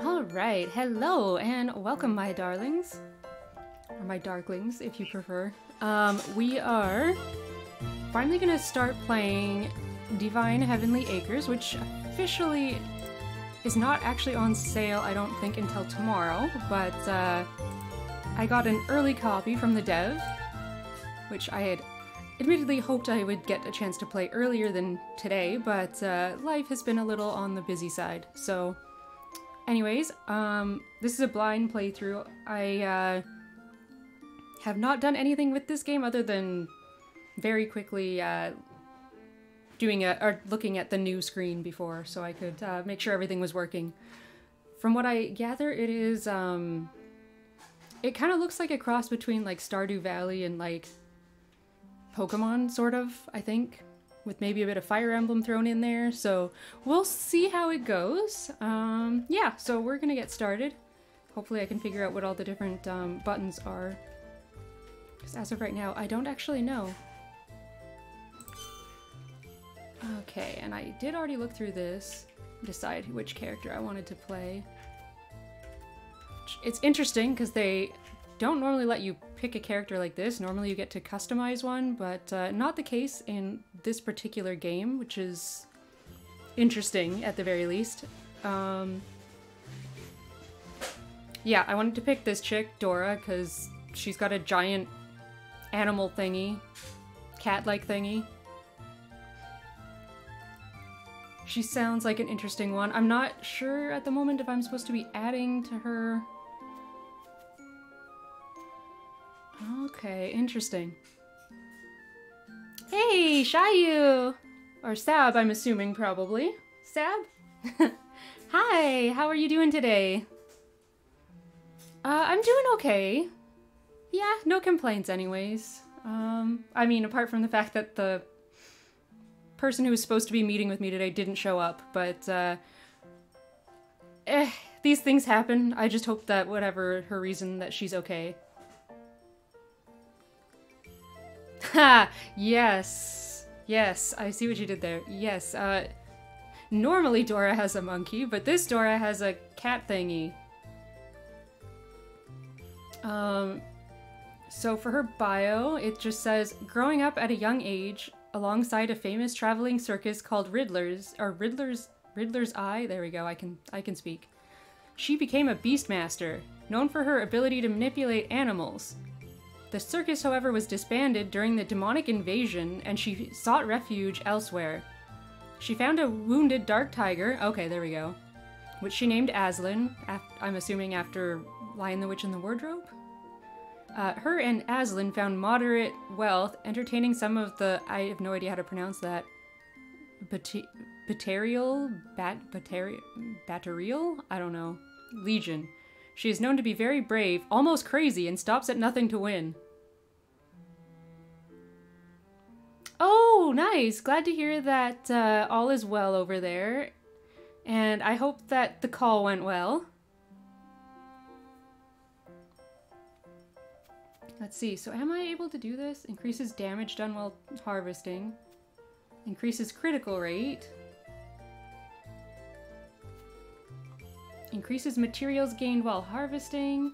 All right, hello and welcome, my darlings, or my darklings, if you prefer. Um, we are finally gonna start playing De'Vine Heavenly Acres, which officially is not actually on sale, I don't think, until tomorrow, but uh, I got an early copy from the dev, which I had admittedly hoped I would get a chance to play earlier than today, but uh, life has been a little on the busy side, so Anyways, um, this is a blind playthrough. I uh, have not done anything with this game other than very quickly uh, doing a or looking at the new screen before, so I could uh, make sure everything was working. From what I gather, it is um, it kind of looks like a cross between like Stardew Valley and like Pokemon, sort of. I think with maybe a bit of Fire Emblem thrown in there. So we'll see how it goes. Um, yeah, so we're gonna get started. Hopefully I can figure out what all the different um, buttons are. Because as of right now, I don't actually know. Okay, and I did already look through this, decide which character I wanted to play. It's interesting because they don't normally let you pick a character like this. Normally you get to customize one, but uh, not the case in this particular game, which is interesting at the very least. Um, yeah, I wanted to pick this chick, Dora, because she's got a giant animal thingy, cat-like thingy. She sounds like an interesting one. I'm not sure at the moment if I'm supposed to be adding to her Okay, interesting. Hey, Shayu! Or Sab, I'm assuming, probably. Sab? Hi, how are you doing today? Uh, I'm doing okay. Yeah, no complaints anyways. Um, I mean, apart from the fact that the person who was supposed to be meeting with me today didn't show up, but, uh, eh, these things happen. I just hope that whatever her reason, that she's okay. Ha! yes. Yes, I see what you did there. Yes, uh... Normally Dora has a monkey, but this Dora has a cat thingy. Um... So for her bio, it just says, growing up at a young age, alongside a famous traveling circus called Riddler's, or Riddler's, Riddler's Eye, there we go, I can, I can speak. She became a beastmaster, known for her ability to manipulate animals. The circus, however, was disbanded during the demonic invasion, and she sought refuge elsewhere. She found a wounded dark tiger, okay, there we go, which she named Aslan, I'm assuming after Lion the Witch in the Wardrobe? Uh, her and Aslan found moderate wealth, entertaining some of the, I have no idea how to pronounce that, Batarial? Bat? Batarial? I don't know. Legion. She is known to be very brave, almost crazy, and stops at nothing to win. Oh, nice. Glad to hear that uh, all is well over there. And I hope that the call went well. Let's see. So am I able to do this? Increases damage done while harvesting. Increases critical rate. Increases materials gained while harvesting.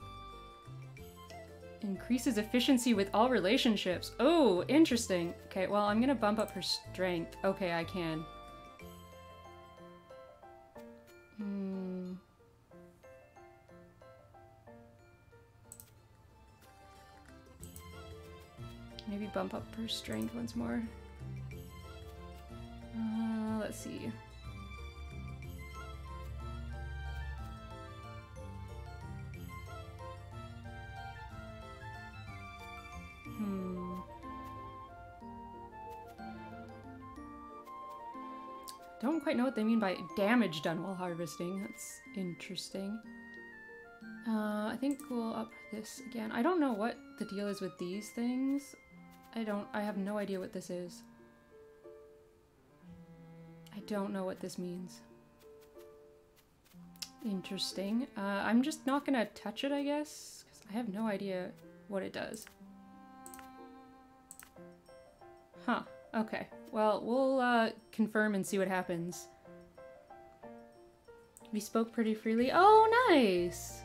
Increases efficiency with all relationships. Oh, interesting. Okay, well, I'm gonna bump up her strength. Okay, I can. Hmm. Maybe bump up her strength once more. Uh, let's see. Don't quite know what they mean by damage done while harvesting. That's interesting. Uh, I think we'll up this again. I don't know what the deal is with these things. I don't- I have no idea what this is. I don't know what this means. Interesting. Uh, I'm just not gonna touch it, I guess, because I have no idea what it does. Huh. Okay. Well, we'll uh, confirm and see what happens. We spoke pretty freely. Oh, nice!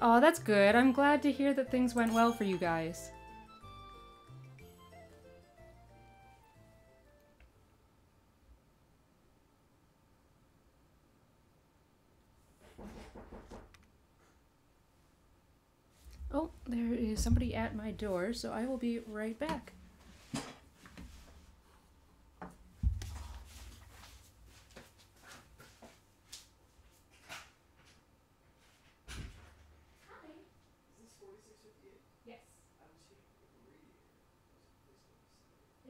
Oh, that's good. I'm glad to hear that things went well for you guys. Oh, there is somebody at my door, so I will be right back.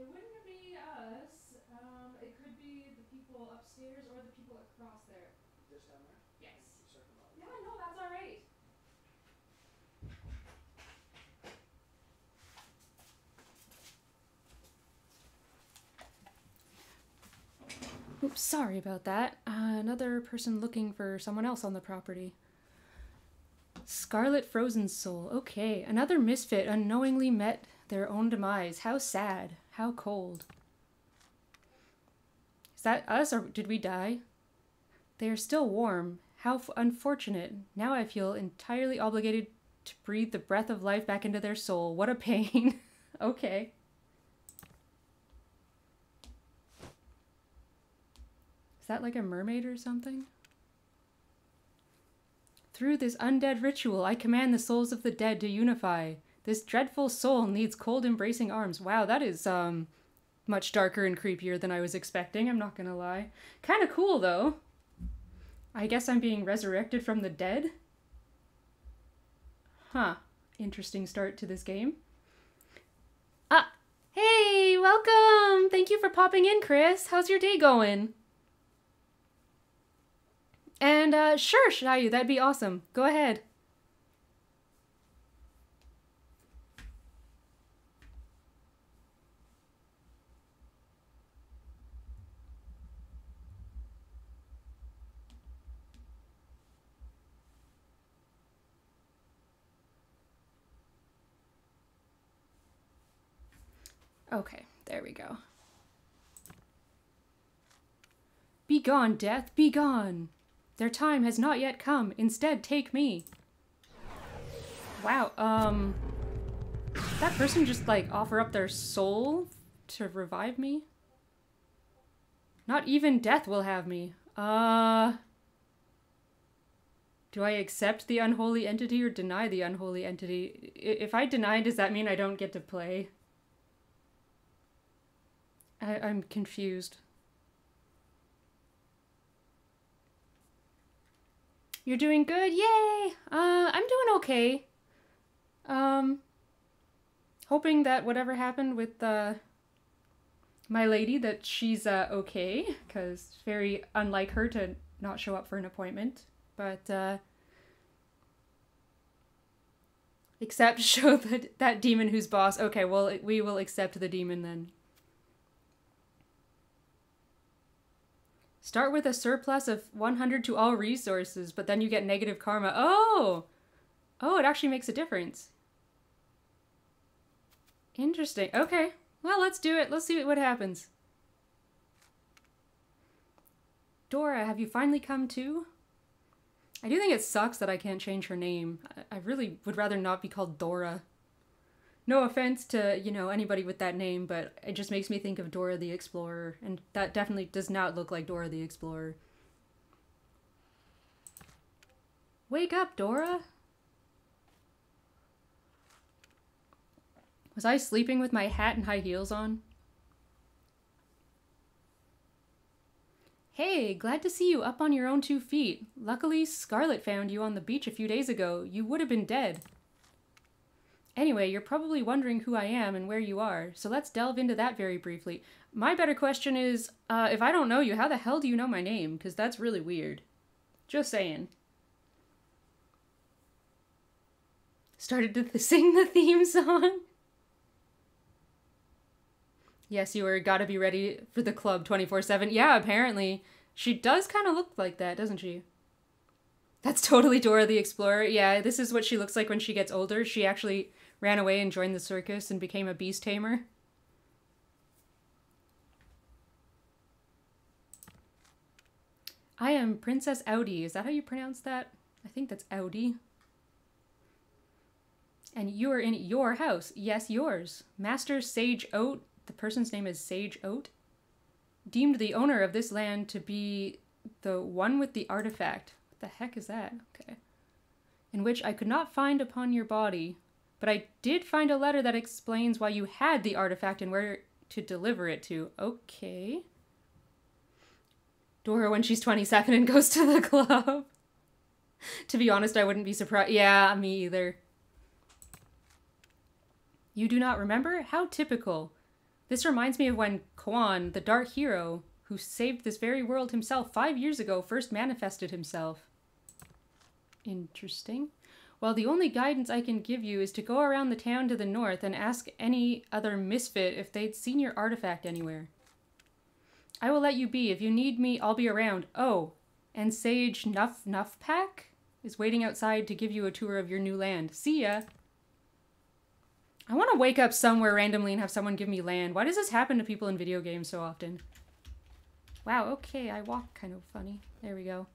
It wouldn't be us. Um, it could be the people upstairs or the people across there. Just down there? Yes. Circle out. Yeah, no, that's all right. Oops, sorry about that. Uh, another person looking for someone else on the property. Scarlet Frozen Soul. Okay, another misfit unknowingly met their own demise. How sad. How cold. Is that us or did we die? They are still warm. How unfortunate. Now I feel entirely obligated to breathe the breath of life back into their soul. What a pain. okay. That like a mermaid or something? Through this undead ritual, I command the souls of the dead to unify. This dreadful soul needs cold embracing arms. Wow, that is um much darker and creepier than I was expecting, I'm not gonna lie. Kinda cool though. I guess I'm being resurrected from the dead? Huh. Interesting start to this game. Ah, hey, welcome! Thank you for popping in, Chris. How's your day going? And uh, sure, Shayu, that'd be awesome. Go ahead. Okay, there we go. Be gone, death, be gone! Their time has not yet come. Instead, take me. Wow, um... That person just, like, offer up their soul to revive me? Not even death will have me. Uh... Do I accept the unholy entity or deny the unholy entity? If I deny, does that mean I don't get to play? I I'm confused. You're doing good? Yay! Uh, I'm doing okay. Um, hoping that whatever happened with, uh, my lady, that she's, uh, okay, because very unlike her to not show up for an appointment. But, uh, except show that, that demon who's boss. Okay, well, we will accept the demon then. Start with a surplus of 100 to all resources, but then you get negative karma. Oh! Oh, it actually makes a difference. Interesting. Okay. Well, let's do it. Let's see what happens. Dora, have you finally come to? I do think it sucks that I can't change her name. I, I really would rather not be called Dora. No offense to, you know, anybody with that name, but it just makes me think of Dora the Explorer, and that definitely does not look like Dora the Explorer. Wake up, Dora! Was I sleeping with my hat and high heels on? Hey, glad to see you up on your own two feet. Luckily, Scarlet found you on the beach a few days ago. You would have been dead. Anyway, you're probably wondering who I am and where you are, so let's delve into that very briefly. My better question is, uh, if I don't know you, how the hell do you know my name? Because that's really weird. Just saying. Started to th sing the theme song? Yes, you were gotta be ready for the club 24-7. Yeah, apparently. She does kind of look like that, doesn't she? That's totally Dora the Explorer. Yeah, this is what she looks like when she gets older. She actually ran away and joined the circus and became a beast tamer. I am Princess Audi. Is that how you pronounce that? I think that's Audi. And you are in your house. Yes, yours. Master Sage Oat, the person's name is Sage Oat, deemed the owner of this land to be the one with the artifact. What the heck is that? Okay. In which I could not find upon your body, but I did find a letter that explains why you had the artifact and where to deliver it to. Okay. Dora when she's 27 and goes to the club. to be honest, I wouldn't be surprised. Yeah, me either. You do not remember? How typical. This reminds me of when Kwan, the dark hero, who saved this very world himself five years ago, first manifested himself. Interesting. Well, the only guidance I can give you is to go around the town to the north and ask any other misfit if they'd seen your artifact anywhere. I will let you be. If you need me, I'll be around. Oh, and Sage Nuff Nuff Pack is waiting outside to give you a tour of your new land. See ya! I want to wake up somewhere randomly and have someone give me land. Why does this happen to people in video games so often? Wow, okay, I walk kind of funny. There we go.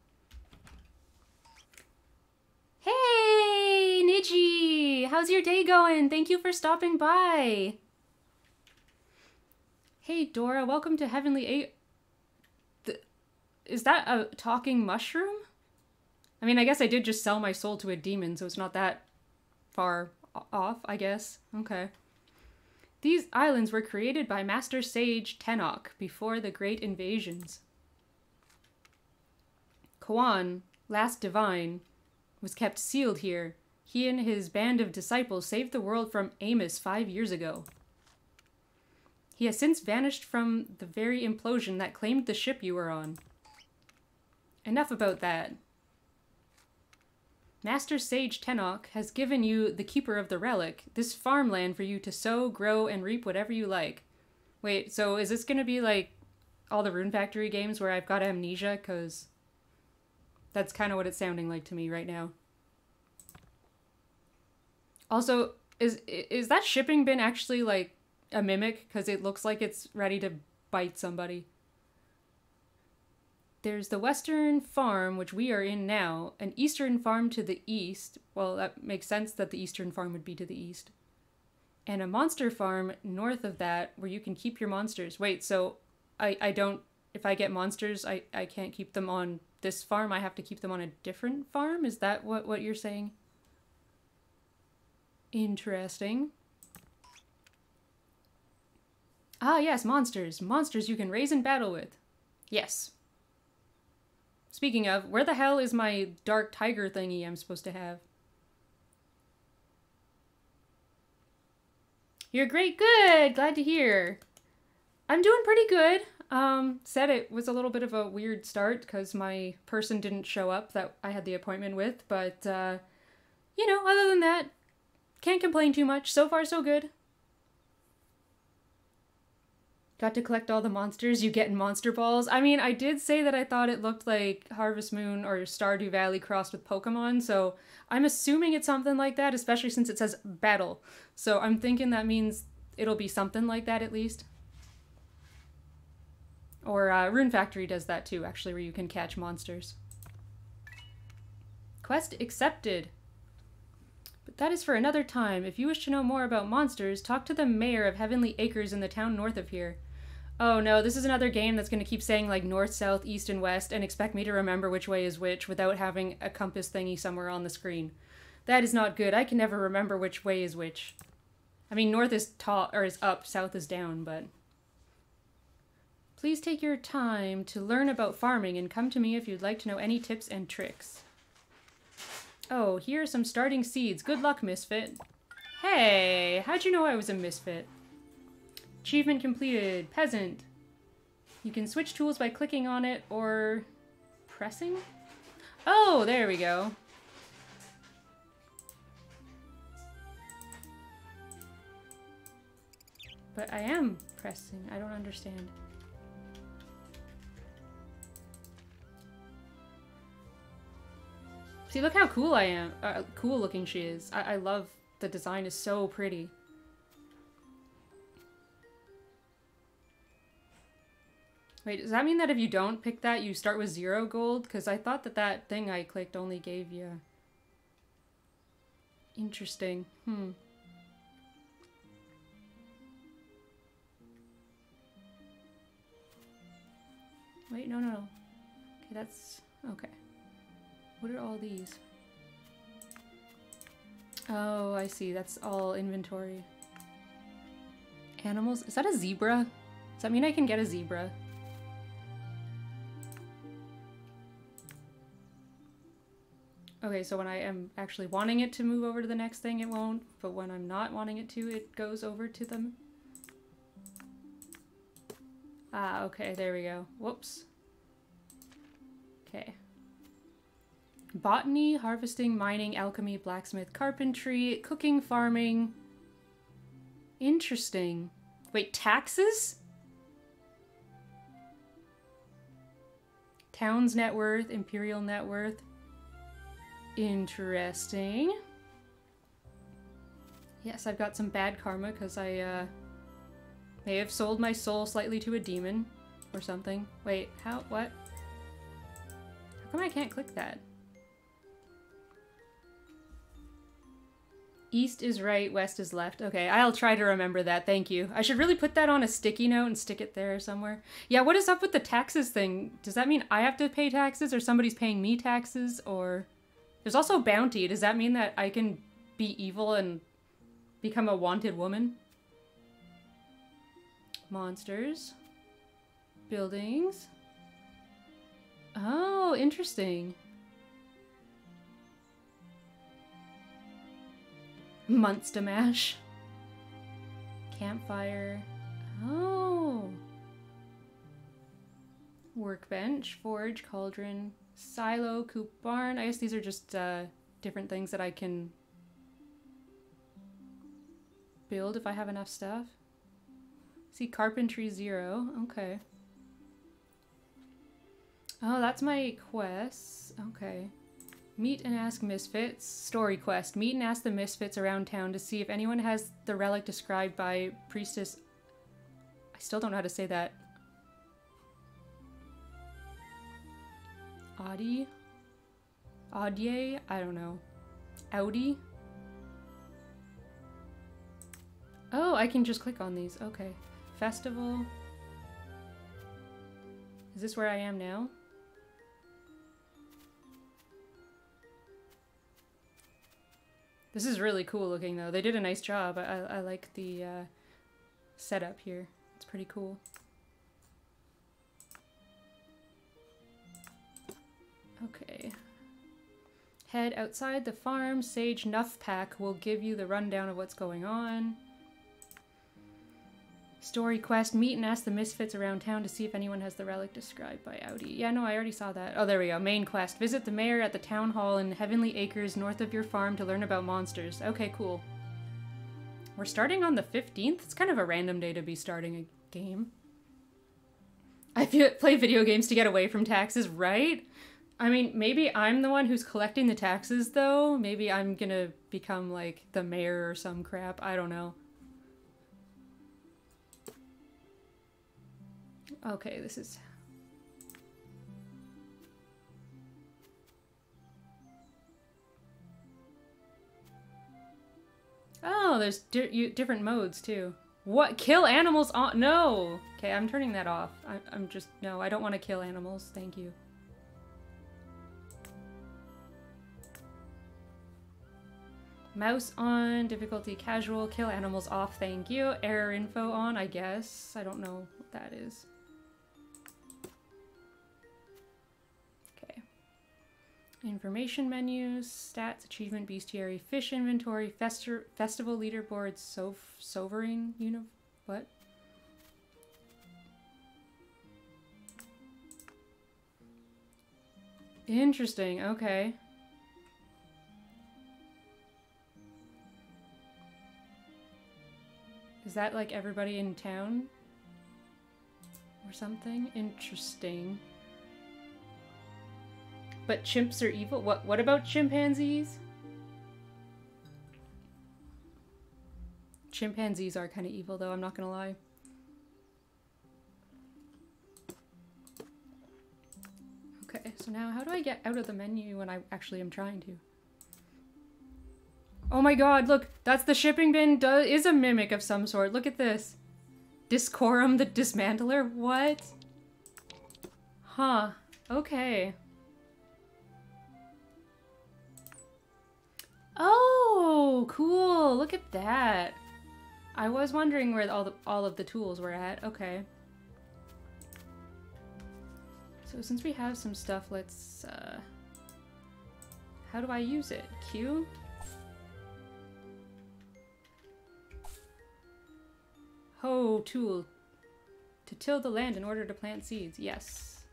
Hey, Niji! How's your day going? Thank you for stopping by. Hey, Dora, welcome to Heavenly Eight. Is that a talking mushroom? I mean, I guess I did just sell my soul to a demon, so it's not that far off, I guess. Okay. These islands were created by Master Sage Tenok before the Great Invasions. Kwan, last divine, was kept sealed here. He and his band of disciples saved the world from Amos five years ago. He has since vanished from the very implosion that claimed the ship you were on. Enough about that. Master Sage Tenok has given you the Keeper of the Relic, this farmland for you to sow, grow, and reap whatever you like. Wait, so is this gonna be like all the Rune Factory games where I've got amnesia? Because that's kind of what it's sounding like to me right now. Also, is is that shipping bin actually like a mimic? Because it looks like it's ready to bite somebody. There's the western farm, which we are in now, an eastern farm to the east. Well, that makes sense that the eastern farm would be to the east. And a monster farm north of that where you can keep your monsters. Wait, so I, I don't, if I get monsters, I, I can't keep them on this farm. I have to keep them on a different farm? Is that what, what you're saying? Interesting. Ah, yes, monsters. Monsters you can raise in battle with. Yes. Speaking of, where the hell is my dark tiger thingy I'm supposed to have? You're great. Good. Glad to hear. I'm doing pretty good. Um, said it was a little bit of a weird start because my person didn't show up that I had the appointment with, but, uh, you know, other than that, can't complain too much. So far, so good. Got to collect all the monsters you get in Monster Balls. I mean, I did say that I thought it looked like Harvest Moon or Stardew Valley crossed with Pokemon, so I'm assuming it's something like that, especially since it says battle. So I'm thinking that means it'll be something like that at least. Or uh, Rune Factory does that too, actually, where you can catch monsters. Quest accepted. But that is for another time. If you wish to know more about monsters, talk to the mayor of Heavenly Acres in the town north of here. Oh no, this is another game that's going to keep saying like north, south, east, and west and expect me to remember which way is which without having a compass thingy somewhere on the screen. That is not good. I can never remember which way is which. I mean, north is top or is up, south is down, but Please take your time to learn about farming and come to me if you'd like to know any tips and tricks. Oh, here are some starting seeds. Good luck, Misfit. Hey, how'd you know I was a Misfit? Achievement completed. Peasant. You can switch tools by clicking on it or pressing? Oh, there we go. But I am pressing. I don't understand. See, look how cool I am. Uh, cool looking she is. I, I love the design is so pretty. Wait, does that mean that if you don't pick that, you start with zero gold? Because I thought that that thing I clicked only gave you... Interesting. Hmm. Wait, no, no, no. Okay, that's... Okay. What are all these? Oh, I see. That's all inventory. Animals? Is that a zebra? Does that mean I can get a zebra? Okay, so when I am actually wanting it to move over to the next thing, it won't. But when I'm not wanting it to, it goes over to them. Ah, okay, there we go. Whoops. Okay. Botany, harvesting, mining, alchemy, blacksmith, carpentry, cooking, farming. Interesting. Wait, taxes? Town's net worth, imperial net worth. Interesting. Yes, I've got some bad karma because I uh, may have sold my soul slightly to a demon or something. Wait, how? What? How come I can't click that? East is right, west is left. Okay, I'll try to remember that. Thank you. I should really put that on a sticky note and stick it there somewhere. Yeah, what is up with the taxes thing? Does that mean I have to pay taxes or somebody's paying me taxes or... There's also bounty. Does that mean that I can be evil and become a wanted woman? Monsters. Buildings. Oh, interesting. Monster Mash. Campfire. Oh. Workbench, forge, cauldron, silo, coop, barn. I guess these are just uh, different things that I can build if I have enough stuff. See, carpentry zero. Okay. Oh, that's my quest. Okay. Meet and ask misfits. Story quest. Meet and ask the misfits around town to see if anyone has the relic described by priestess. I still don't know how to say that. Audi? Audie? I don't know. Audi? Oh, I can just click on these. Okay. Festival. Is this where I am now? This is really cool looking though. They did a nice job. I, I like the uh, setup here. It's pretty cool. Okay. Head outside the farm. Sage Nuffpack will give you the rundown of what's going on. Story quest, meet and ask the misfits around town to see if anyone has the relic described by Audi. Yeah, no, I already saw that. Oh, there we go. Main quest, visit the mayor at the town hall in Heavenly Acres north of your farm to learn about monsters. Okay, cool. We're starting on the 15th? It's kind of a random day to be starting a game. I play video games to get away from taxes, right? I mean, maybe I'm the one who's collecting the taxes, though. Maybe I'm gonna become, like, the mayor or some crap. I don't know. Okay, this is... Oh, there's di you, different modes too. What? Kill animals on- No! Okay, I'm turning that off. I I'm just- No, I don't want to kill animals. Thank you. Mouse on, difficulty casual, kill animals off, thank you. Error info on, I guess. I don't know what that is. Information menus, stats, achievement, bestiary, fish inventory, fester, festival leaderboards, so sovereign, know, what? Interesting, okay. Is that like everybody in town? Or something? Interesting. But chimps are evil? What, what about chimpanzees? Chimpanzees are kind of evil though, I'm not gonna lie. Okay, so now, how do I get out of the menu when I actually am trying to? Oh my god, look! That's the shipping bin do is a mimic of some sort. Look at this. Discorum the Dismantler? What? Huh. Okay. Oh, cool. Look at that. I was wondering where all the all of the tools were at. Okay. So since we have some stuff, let's uh How do I use it? Q? Hoe tool. To till the land in order to plant seeds. Yes.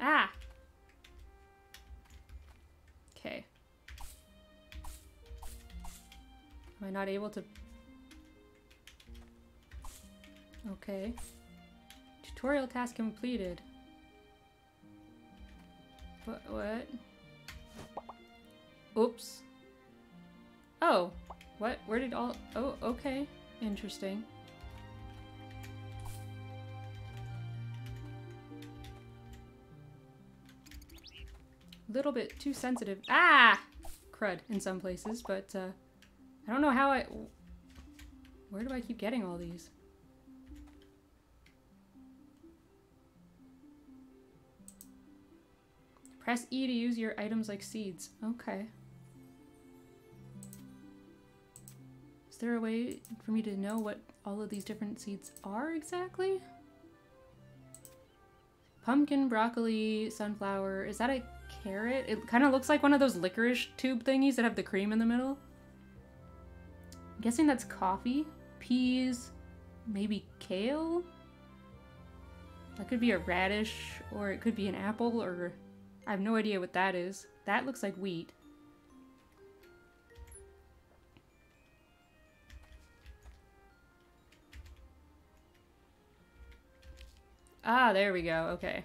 Ah! Am I not able to... Okay. Tutorial task completed. What? What? Oops. Oh. What? Where did all... Oh, okay. Interesting. Little bit too sensitive. Ah! Crud in some places, but uh, I don't know how I... Where do I keep getting all these? Press E to use your items like seeds. Okay. Is there a way for me to know what all of these different seeds are exactly? Pumpkin, broccoli, sunflower. Is that a carrot? It kind of looks like one of those licorice tube thingies that have the cream in the middle. Guessing that's coffee. Peas, maybe kale? That could be a radish, or it could be an apple, or... I have no idea what that is. That looks like wheat. Ah, there we go. Okay.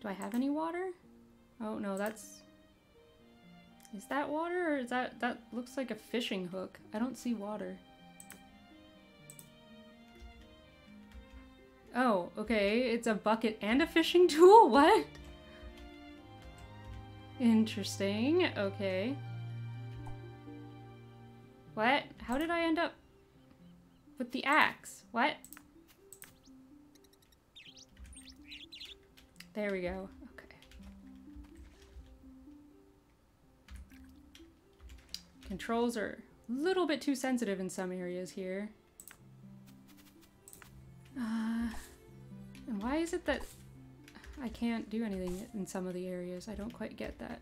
Do I have any water? Oh, no, that's... Is that water or is that... That looks like a fishing hook. I don't see water. Oh, okay. It's a bucket and a fishing tool? What? Interesting. Okay. What? How did I end up with the axe? What? There we go. Controls are a little bit too sensitive in some areas here. Uh, and why is it that I can't do anything in some of the areas? I don't quite get that.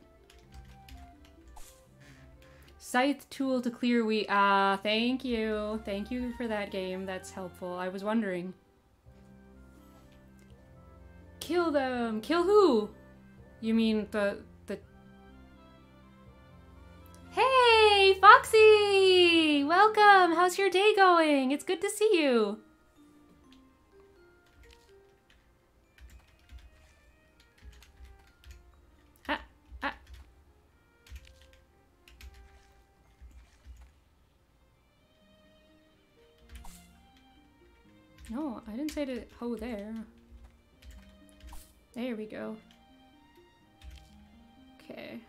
Scythe tool to clear we- Ah, thank you. Thank you for that game. That's helpful. I was wondering. Kill them. Kill who? You mean the Hey, Foxy! Welcome. How's your day going? It's good to see you. Ah, ah. No, I didn't say to hoe there. There we go. Okay.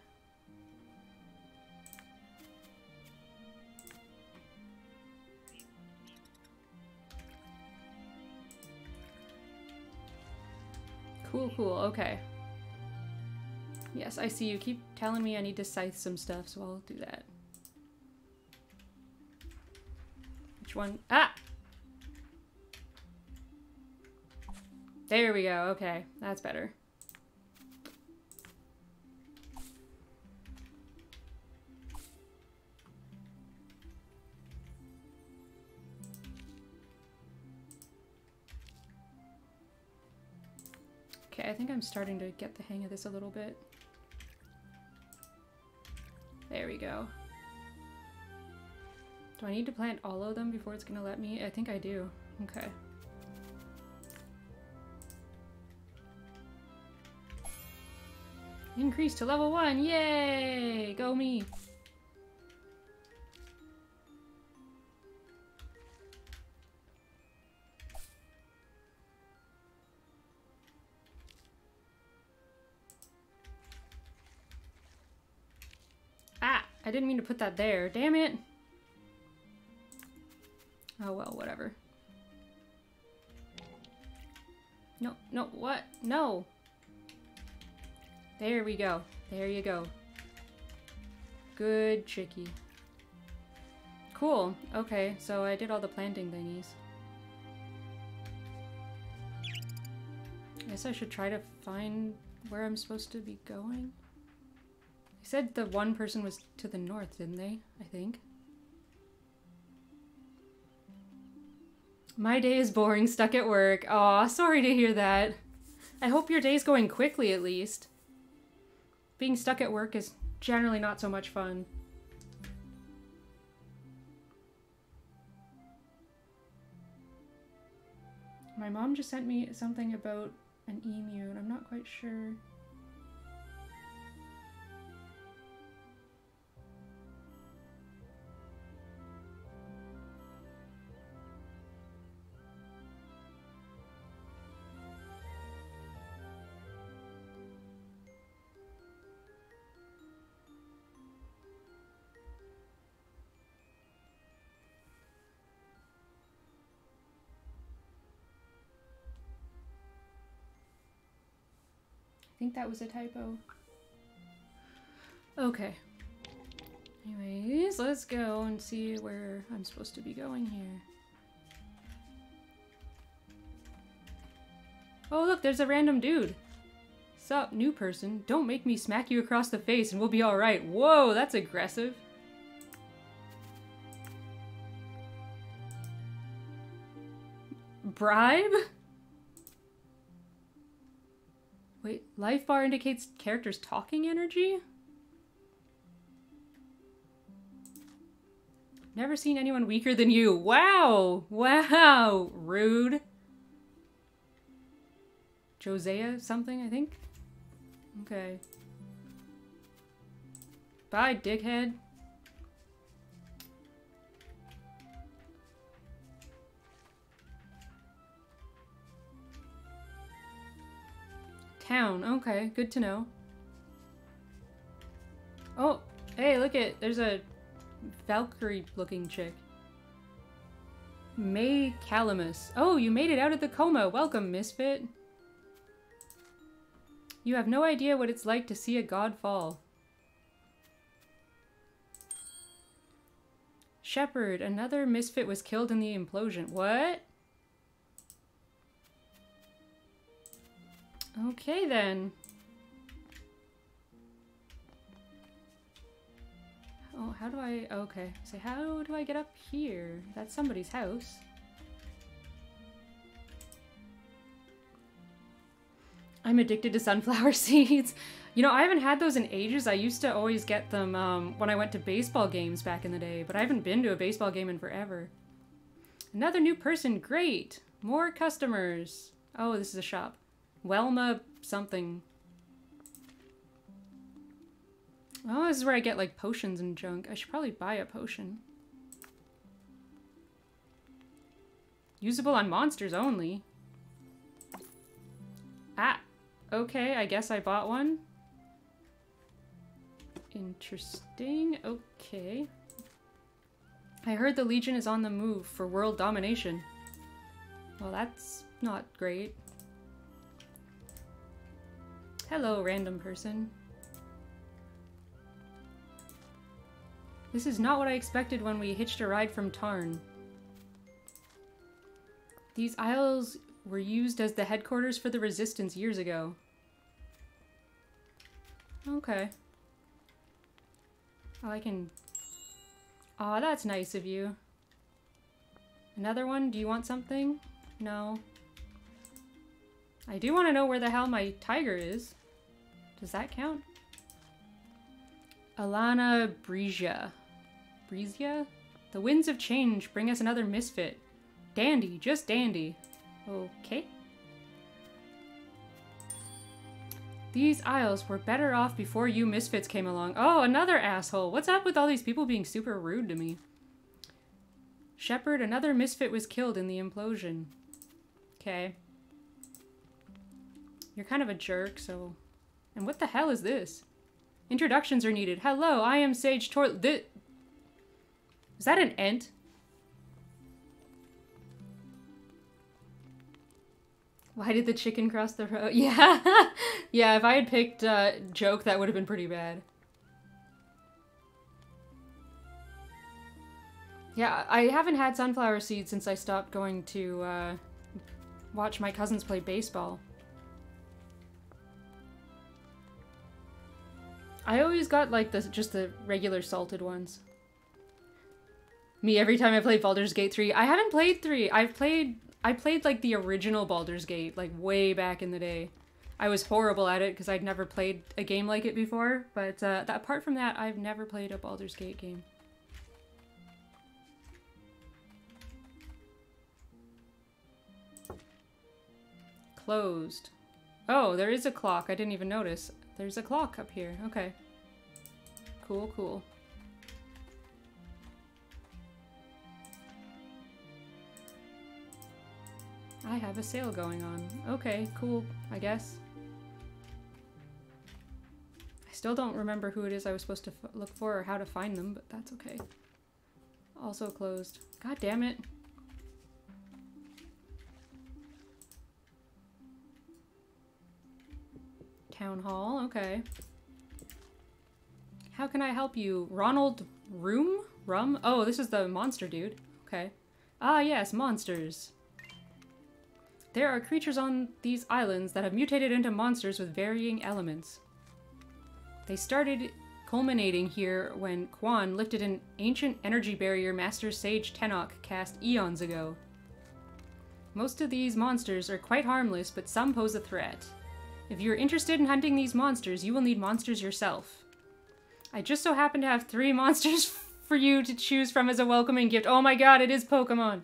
Cool, cool, okay. Yes, I see you keep telling me I need to scythe some stuff, so I'll do that. Which one? Ah! There we go. Okay, that's better. I'm starting to get the hang of this a little bit. There we go. Do I need to plant all of them before it's gonna let me? I think I do. Okay. Increase to level one! Yay! Go me! I didn't mean to put that there. Damn it. Oh well, whatever. No, no, what? No! There we go. There you go. Good chicky. Cool. Okay, so I did all the planting thingies. I guess I should try to find where I'm supposed to be going. Said the one person was to the north, didn't they? I think. My day is boring, stuck at work. Aw, sorry to hear that. I hope your day's going quickly at least. Being stuck at work is generally not so much fun. My mom just sent me something about an emu, and I'm not quite sure. Think that was a typo. Okay. Anyways, let's go and see where I'm supposed to be going here. Oh look, there's a random dude. Sup, new person? Don't make me smack you across the face and we'll be alright. Whoa, that's aggressive. Bribe? Wait, life bar indicates character's talking energy? Never seen anyone weaker than you. Wow! Wow! Rude. Josea something, I think? Okay. Bye, dickhead. Town. Okay, good to know. Oh, hey, look at there's a Valkyrie looking chick. May Calamus. Oh, you made it out of the coma. Welcome, Misfit. You have no idea what it's like to see a god fall. Shepard, another misfit was killed in the implosion. What? Okay then. Oh, how do I... Okay. So how do I get up here? That's somebody's house. I'm addicted to sunflower seeds. You know, I haven't had those in ages. I used to always get them um, when I went to baseball games back in the day, but I haven't been to a baseball game in forever. Another new person. Great. More customers. Oh, this is a shop. Welma something. Oh, this is where I get like potions and junk. I should probably buy a potion. Usable on monsters only. Ah, okay, I guess I bought one. Interesting, okay. I heard the Legion is on the move for world domination. Well, that's not great. Hello, random person. This is not what I expected when we hitched a ride from Tarn. These isles were used as the headquarters for the Resistance years ago. Okay. Oh, I can... Aw, oh, that's nice of you. Another one? Do you want something? No. I do want to know where the hell my tiger is. Does that count? Alana Brizia. Brizia? The winds of change bring us another misfit. Dandy, just dandy. Okay. These isles were better off before you misfits came along. Oh, another asshole. What's up with all these people being super rude to me? Shepard, another misfit was killed in the implosion. Okay. You're kind of a jerk, so and what the hell is this? Introductions are needed. Hello, I am Sage Tor- Is that an ent? Why did the chicken cross the road? Yeah. yeah, if I had picked uh, joke, that would have been pretty bad. Yeah, I haven't had sunflower seeds since I stopped going to uh, watch my cousins play baseball. I always got like the just the regular salted ones. Me every time I play Baldur's Gate 3. I haven't played 3. I've played I played like the original Baldur's Gate like way back in the day. I was horrible at it because I'd never played a game like it before, but uh, that, apart from that, I've never played a Baldur's Gate game. Closed. Oh, there is a clock. I didn't even notice. There's a clock up here. Okay. Cool, cool. I have a sale going on. Okay, cool, I guess. I still don't remember who it is I was supposed to look for or how to find them, but that's okay. Also closed. God damn it. Town hall, okay. How can I help you? Ronald Room? Rum? Oh, this is the monster dude. Okay. Ah, yes, monsters. There are creatures on these islands that have mutated into monsters with varying elements. They started culminating here when Quan lifted an ancient energy barrier Master Sage Tenok cast eons ago. Most of these monsters are quite harmless, but some pose a threat. If you're interested in hunting these monsters, you will need monsters yourself. I just so happen to have three monsters for you to choose from as a welcoming gift. Oh my god, it is Pokemon!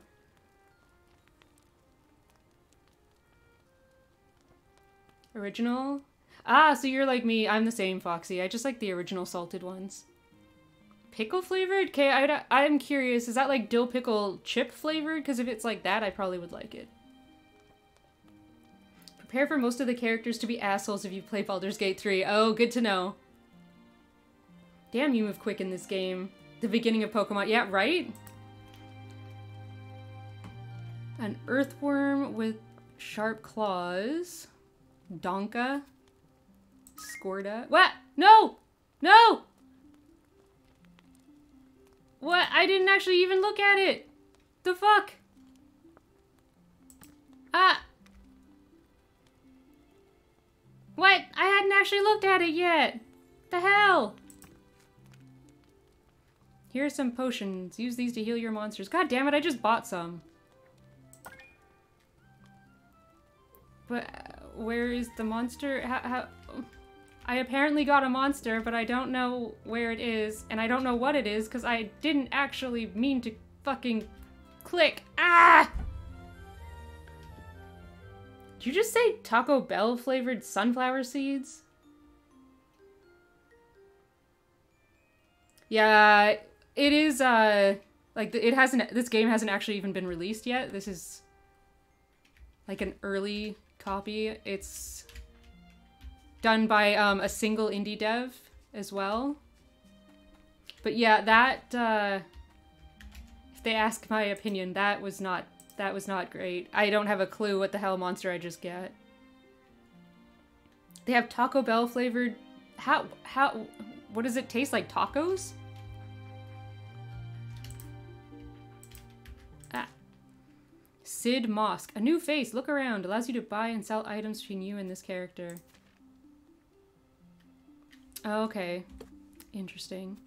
Original? Ah, so you're like me. I'm the same, Foxy. I just like the original salted ones. Pickle flavored? Okay, I'm curious. Is that like dill pickle chip flavored? Because if it's like that, I probably would like it. Prepare for most of the characters to be assholes if you play Baldur's Gate 3. Oh, good to know. Damn, you move quick in this game. The beginning of Pokemon. Yeah, right? An earthworm with sharp claws. Donka. Scorda. What? No! No! What? I didn't actually even look at it! The fuck? Ah! What? I hadn't actually looked at it yet! The hell? Here are some potions. Use these to heal your monsters. God damn it, I just bought some. But where is the monster? How, how, I apparently got a monster, but I don't know where it is, and I don't know what it is, because I didn't actually mean to fucking click. Ah! You just say Taco Bell flavored sunflower seeds? Yeah, it is, uh, like, it hasn't, this game hasn't actually even been released yet. This is, like, an early copy. It's done by um, a single indie dev as well. But yeah, that, uh, if they ask my opinion, that was not, that was not great. I don't have a clue what the hell monster I just get. They have Taco Bell flavored, how, how, what does it taste like, tacos? Ah. Sid Mosk. A new face. Look around. Allows you to buy and sell items between you and this character. Okay. Interesting.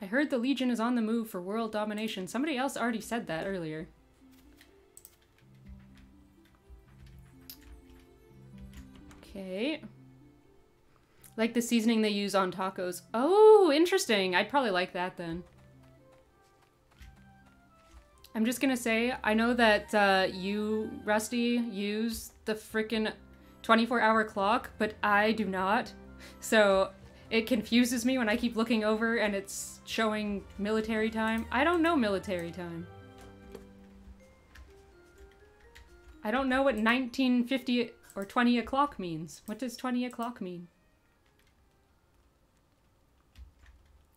I heard the Legion is on the move for world domination. Somebody else already said that earlier. Okay. Like the seasoning they use on tacos. Oh, interesting. I'd probably like that then. I'm just gonna say, I know that uh, you, Rusty, use the freaking 24 hour clock, but I do not. So it confuses me when I keep looking over and it's showing military time. I don't know military time. I don't know what 1950 or 20 o'clock means. What does 20 o'clock mean?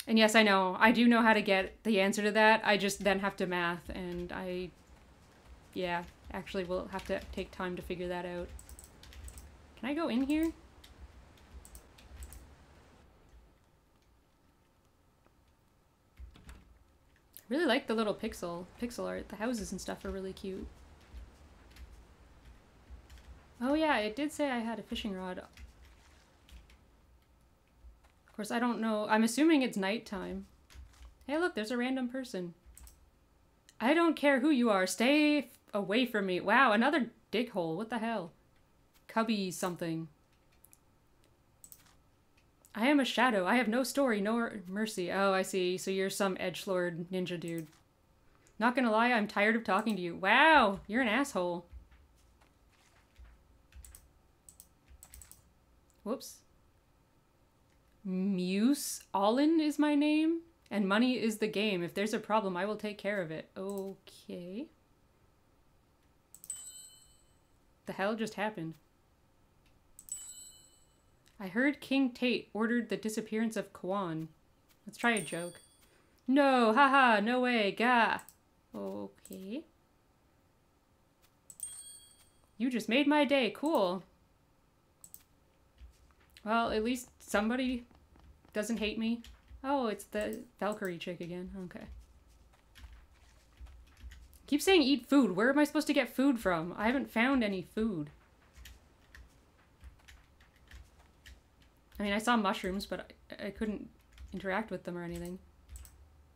And yes, I know. I do know how to get the answer to that. I just then have to math, and I... Yeah, actually will have to take time to figure that out. Can I go in here? I really like the little pixel pixel art. The houses and stuff are really cute. Oh yeah, it did say I had a fishing rod. Of course, I don't know. I'm assuming it's nighttime. Hey look, there's a random person. I don't care who you are. Stay away from me. Wow, another dig hole. What the hell? Cubby something. I am a shadow. I have no story, no mercy. Oh, I see. So you're some edgelord ninja dude. Not gonna lie, I'm tired of talking to you. Wow, you're an asshole. Whoops. Muse Allen is my name, and money is the game. If there's a problem, I will take care of it. Okay. The hell just happened? I heard King Tate ordered the disappearance of Kwan. Let's try a joke. No, haha, no way, gah. Okay. You just made my day, cool. Well, at least somebody doesn't hate me. Oh, it's the Valkyrie chick again. Okay. Keep saying eat food. Where am I supposed to get food from? I haven't found any food. I mean, I saw mushrooms, but I, I couldn't interact with them or anything.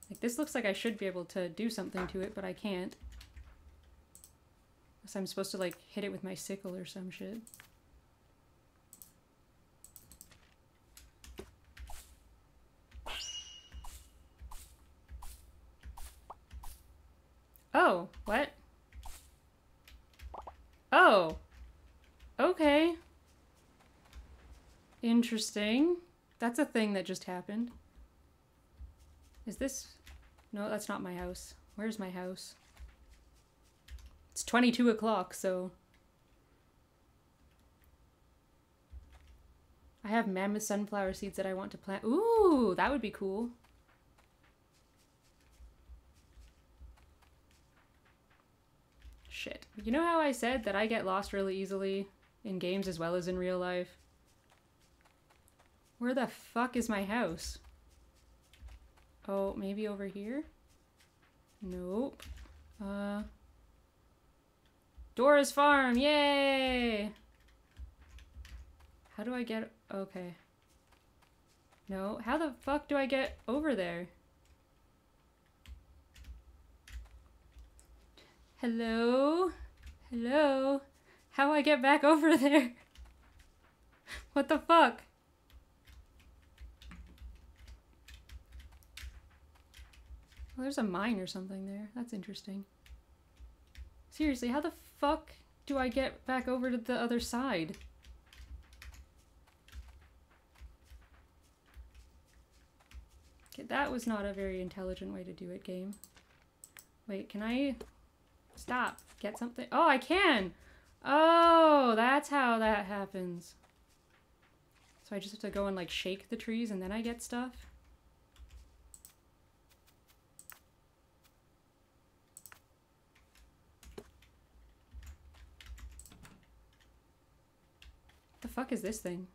Like, this looks like I should be able to do something to it, but I can't. Unless I'm supposed to, like, hit it with my sickle or some shit. Oh, what? Oh. Okay. Interesting. That's a thing that just happened. Is this... No, that's not my house. Where's my house? It's 22 o'clock, so... I have mammoth sunflower seeds that I want to plant. Ooh, that would be cool. Shit. You know how I said that I get lost really easily in games as well as in real life? Where the fuck is my house? Oh, maybe over here? Nope. Uh... Dora's farm! Yay! How do I get... Okay. No, how the fuck do I get over there? Hello? Hello? How do I get back over there? What the fuck? Well, there's a mine or something there. That's interesting. Seriously, how the fuck do I get back over to the other side? Okay, that was not a very intelligent way to do it, game. Wait, can I... Stop. Get something? Oh, I can! Oh, that's how that happens. So I just have to go and, like, shake the trees and then I get stuff? The fuck is this thing?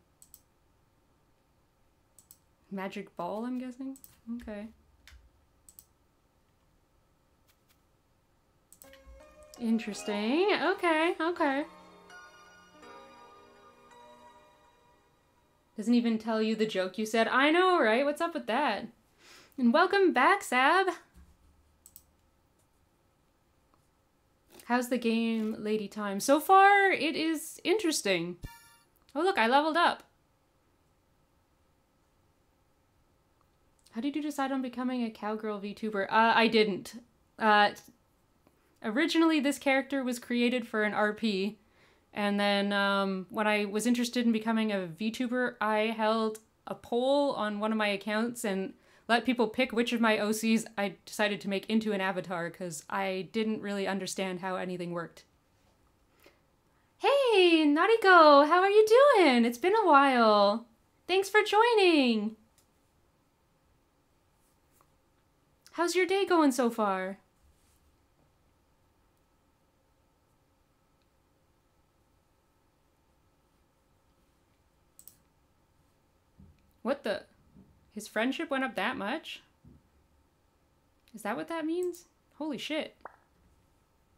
Magic ball, I'm guessing? Okay. Interesting. Okay, okay. Doesn't even tell you the joke you said. I know, right? What's up with that? And welcome back, Sab! How's the game, Lady Thyme? So far, it is interesting. Oh look, I leveled up. How did you decide on becoming a cowgirl VTuber? Uh, I didn't. Uh, originally, this character was created for an RP, and then um, when I was interested in becoming a VTuber, I held a poll on one of my accounts and let people pick which of my OCs I decided to make into an avatar because I didn't really understand how anything worked. Hey, Nariko, how are you doing? It's been a while. Thanks for joining. How's your day going so far? What the? His friendship went up that much? Is that what that means? Holy shit.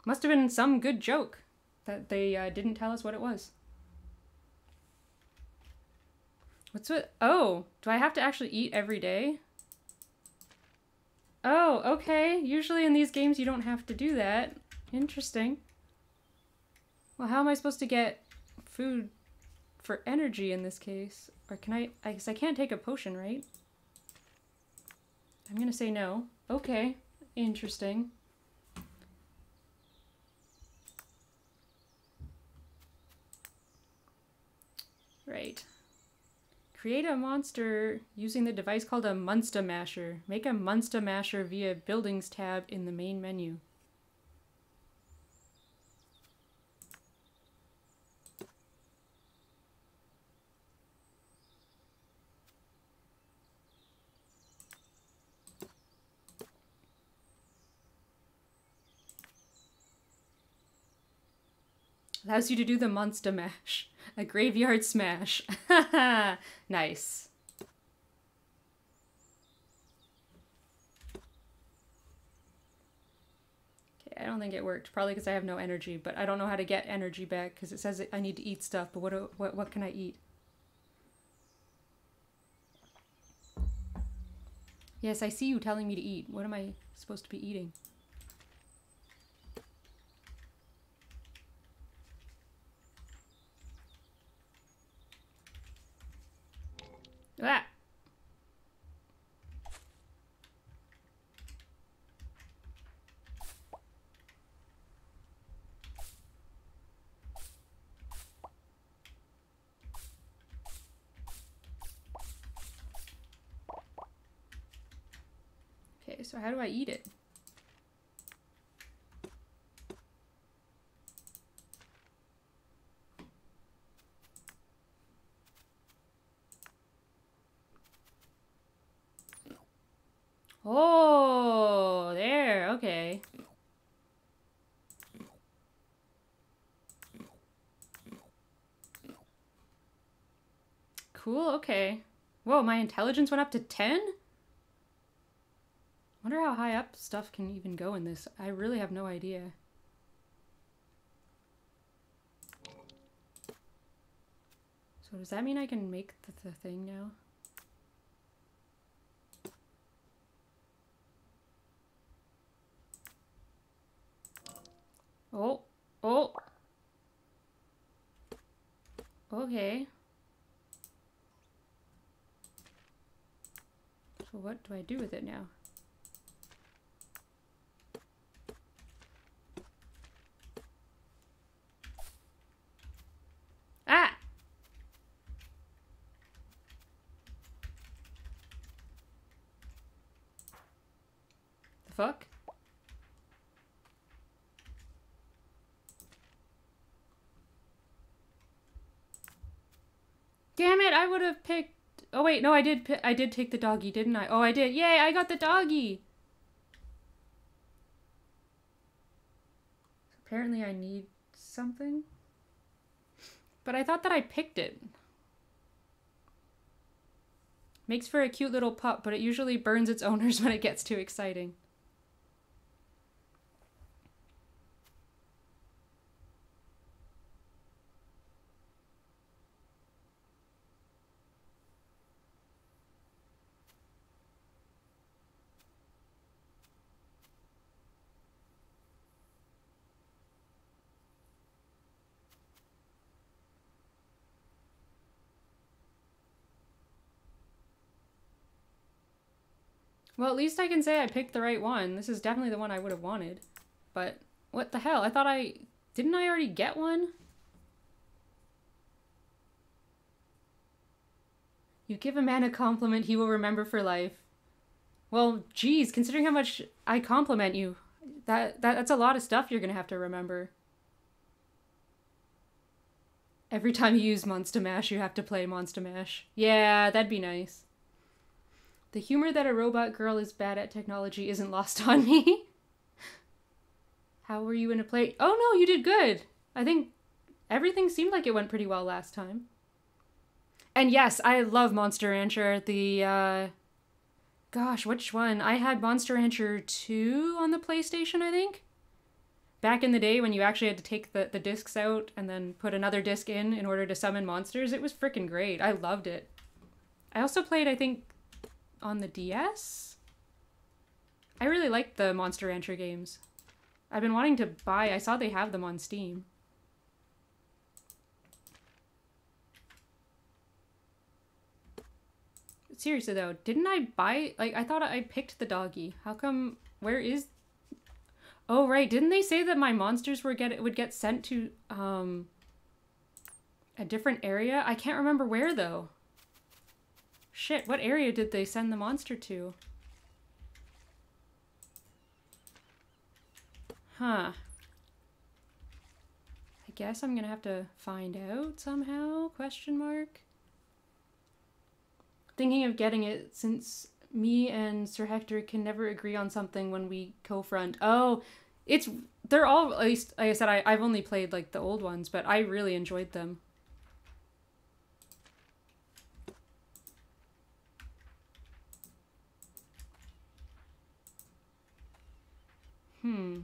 Must have been some good joke that they uh, didn't tell us what it was. What's with- Oh, do I have to actually eat every day? Oh, okay. Usually in these games you don't have to do that. Interesting. Well, how am I supposed to get food for energy in this case? Or can I... I guess I can't take a potion, right? I'm gonna say no. Okay. Interesting. Right. Create a monster using the device called a Munsta Masher. Make a Munsta Masher via Buildings tab in the main menu. Allows you to do the monster mash. A graveyard smash. nice. Okay, I don't think it worked. Probably because I have no energy, but I don't know how to get energy back because it says I need to eat stuff, but what, what, what can I eat? Yes, I see you telling me to eat. What am I supposed to be eating? Ah. Okay, so how do I eat it? Oh, there, okay. Cool, okay. Whoa, my intelligence went up to 10? Wonder how high up stuff can even go in this. I really have no idea. So does that mean I can make the, the thing now? Oh, oh. Okay. So what do I do with it now? Ah! The fuck? Damn it, I would have picked... Oh wait, no, I did I did take the doggy, didn't I? Oh, I did. Yay, I got the doggy! Apparently I need something. But I thought that I picked it. Makes for a cute little pup, but it usually burns its owners when it gets too exciting. Well, at least I can say I picked the right one. This is definitely the one I would have wanted. But what the hell? I thought I... Didn't I already get one? You give a man a compliment he will remember for life. Well, geez, considering how much I compliment you, that, that that's a lot of stuff you're gonna have to remember. Every time you use Monster Mash, you have to play Monster Mash. Yeah, that'd be nice. The humor that a robot girl is bad at technology isn't lost on me. How were you in a play? Oh no, you did good. I think everything seemed like it went pretty well last time. And yes, I love Monster Rancher. The uh gosh, which one? I had Monster Rancher 2 on the PlayStation, I think. Back in the day when you actually had to take the, the discs out and then put another disc in in order to summon monsters, it was freaking great. I loved it. I also played, I think, on the DS? I really like the Monster Rancher games. I've been wanting to buy, I saw they have them on Steam. Seriously though, didn't I buy, like, I thought I picked the doggy. How come, where is, oh right, didn't they say that my monsters were get would get sent to, um, a different area? I can't remember where though. Shit, what area did they send the monster to? Huh. I guess I'm gonna have to find out somehow, question mark. Thinking of getting it since me and Sir Hector can never agree on something when we co-front. Oh, it's, they're all, at least, like I said, I, I've only played like the old ones, but I really enjoyed them. Hmm.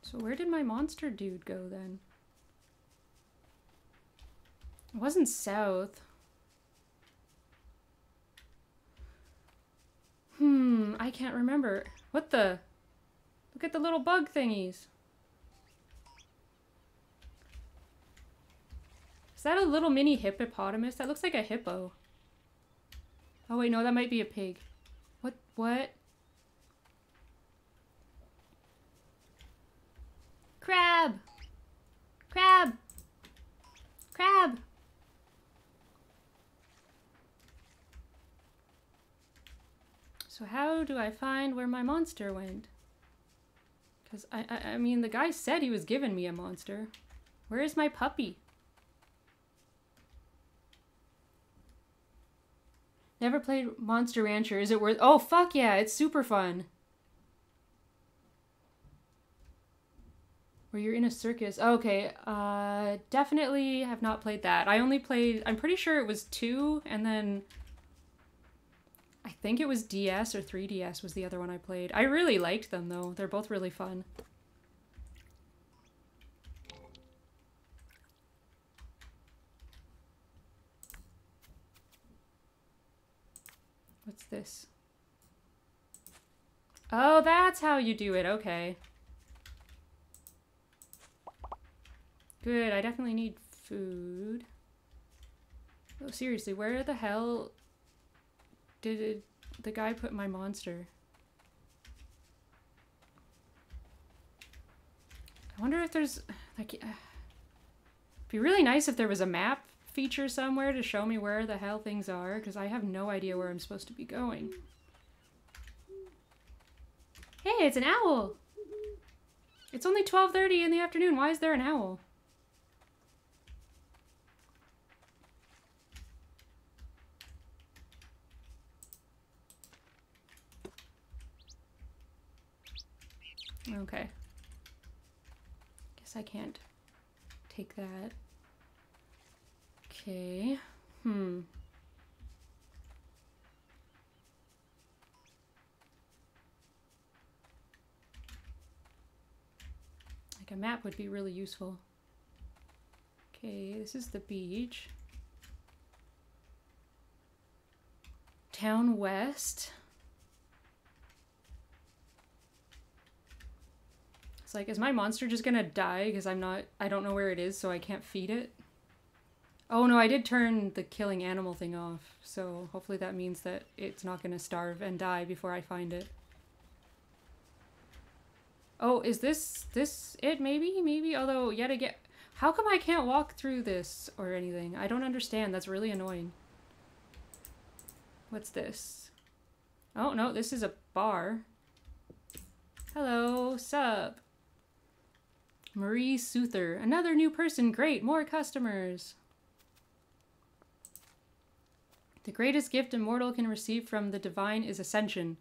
So where did my monster dude go then? It wasn't south. Hmm, I can't remember. What the? Look at the little bug thingies. Is that a little mini hippopotamus? That looks like a hippo. Oh wait, no, that might be a pig. What? What? Crab! Crab! Crab! So how do I find where my monster went? Because, I, I, I mean, the guy said he was giving me a monster. Where is my puppy? Never played Monster Rancher. Is it worth... Oh, fuck yeah. It's super fun. Where you're in a circus. Okay. Uh, definitely have not played that. I only played... I'm pretty sure it was 2, and then... I think it was DS or 3DS was the other one I played. I really liked them, though. They're both really fun. What's this? Oh, that's how you do it. Okay. Good. I definitely need food. Oh, seriously, where the hell did it, the guy put my monster? I wonder if there's, like, uh, it'd be really nice if there was a map feature somewhere to show me where the hell things are, because I have no idea where I'm supposed to be going. Hey, it's an owl! It's only 12.30 in the afternoon. Why is there an owl? Okay. Guess I can't take that. Okay. Hmm. Like a map would be really useful. Okay, this is the beach. Town West. It's like, is my monster just gonna die because I'm not, I don't know where it is, so I can't feed it? Oh no, I did turn the killing animal thing off, so hopefully that means that it's not to starve and die before I find it. Oh, is this, this it maybe? Maybe? Although, yet again, how come I can't walk through this or anything? I don't understand, that's really annoying. What's this? Oh, no, this is a bar. Hello, sup? Marie Souther. Another new person, great, more customers. The greatest gift a mortal can receive from the divine is ascension.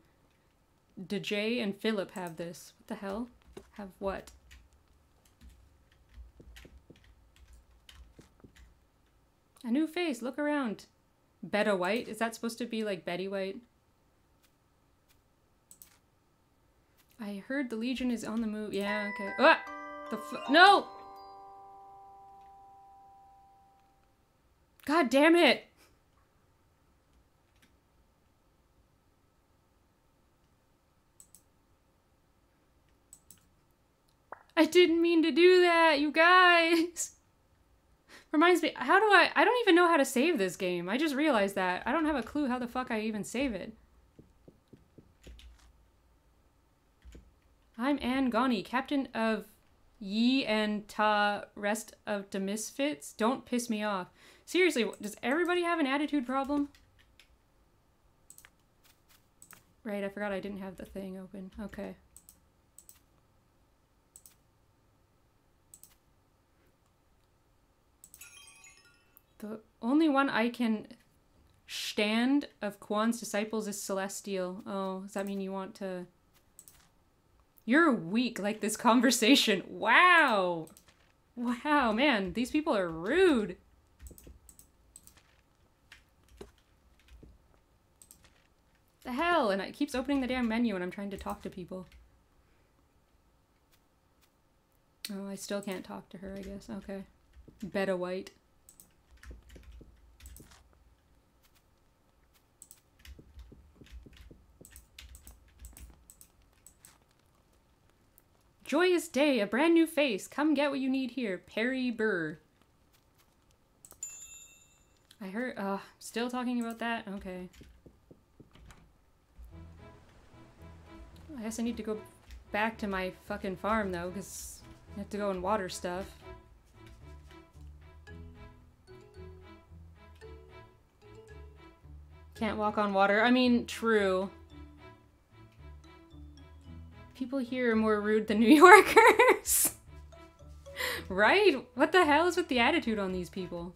DJ and Philip have this. What the hell? Have what? A new face, look around. Betta White? Is that supposed to be like Betty White? I heard the Legion is on the move. Yeah, okay. Ah! The No! God damn it! I didn't mean to do that, you guys! Reminds me, how do I- I don't even know how to save this game. I just realized that. I don't have a clue how the fuck I even save it. I'm Anne Gani, captain of Yi and Ta, rest of the misfits. Don't piss me off. Seriously, does everybody have an attitude problem? Right, I forgot I didn't have the thing open. Okay. The only one I can stand of Kuan's disciples is Celestial. Oh, does that mean you want to... You're weak like this conversation. Wow! Wow, man, these people are rude. The hell? And it keeps opening the damn menu when I'm trying to talk to people. Oh, I still can't talk to her, I guess. Okay. Betta White. Joyous day, a brand new face. Come get what you need here. Perry Burr. I heard, uh, still talking about that? Okay. I guess I need to go back to my fucking farm though, because I have to go and water stuff. Can't walk on water. I mean, true. People here are more rude than New Yorkers. right? What the hell is with the attitude on these people?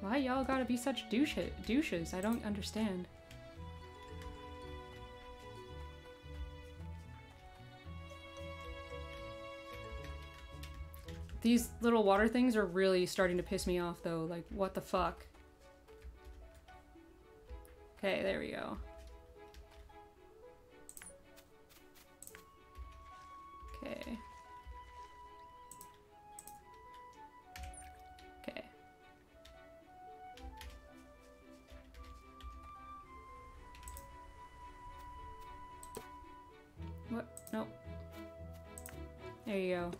Why y'all gotta be such douche douches? I don't understand. These little water things are really starting to piss me off though. Like, what the fuck? Okay, there we go. Okay. Okay. What? Nope. There you go.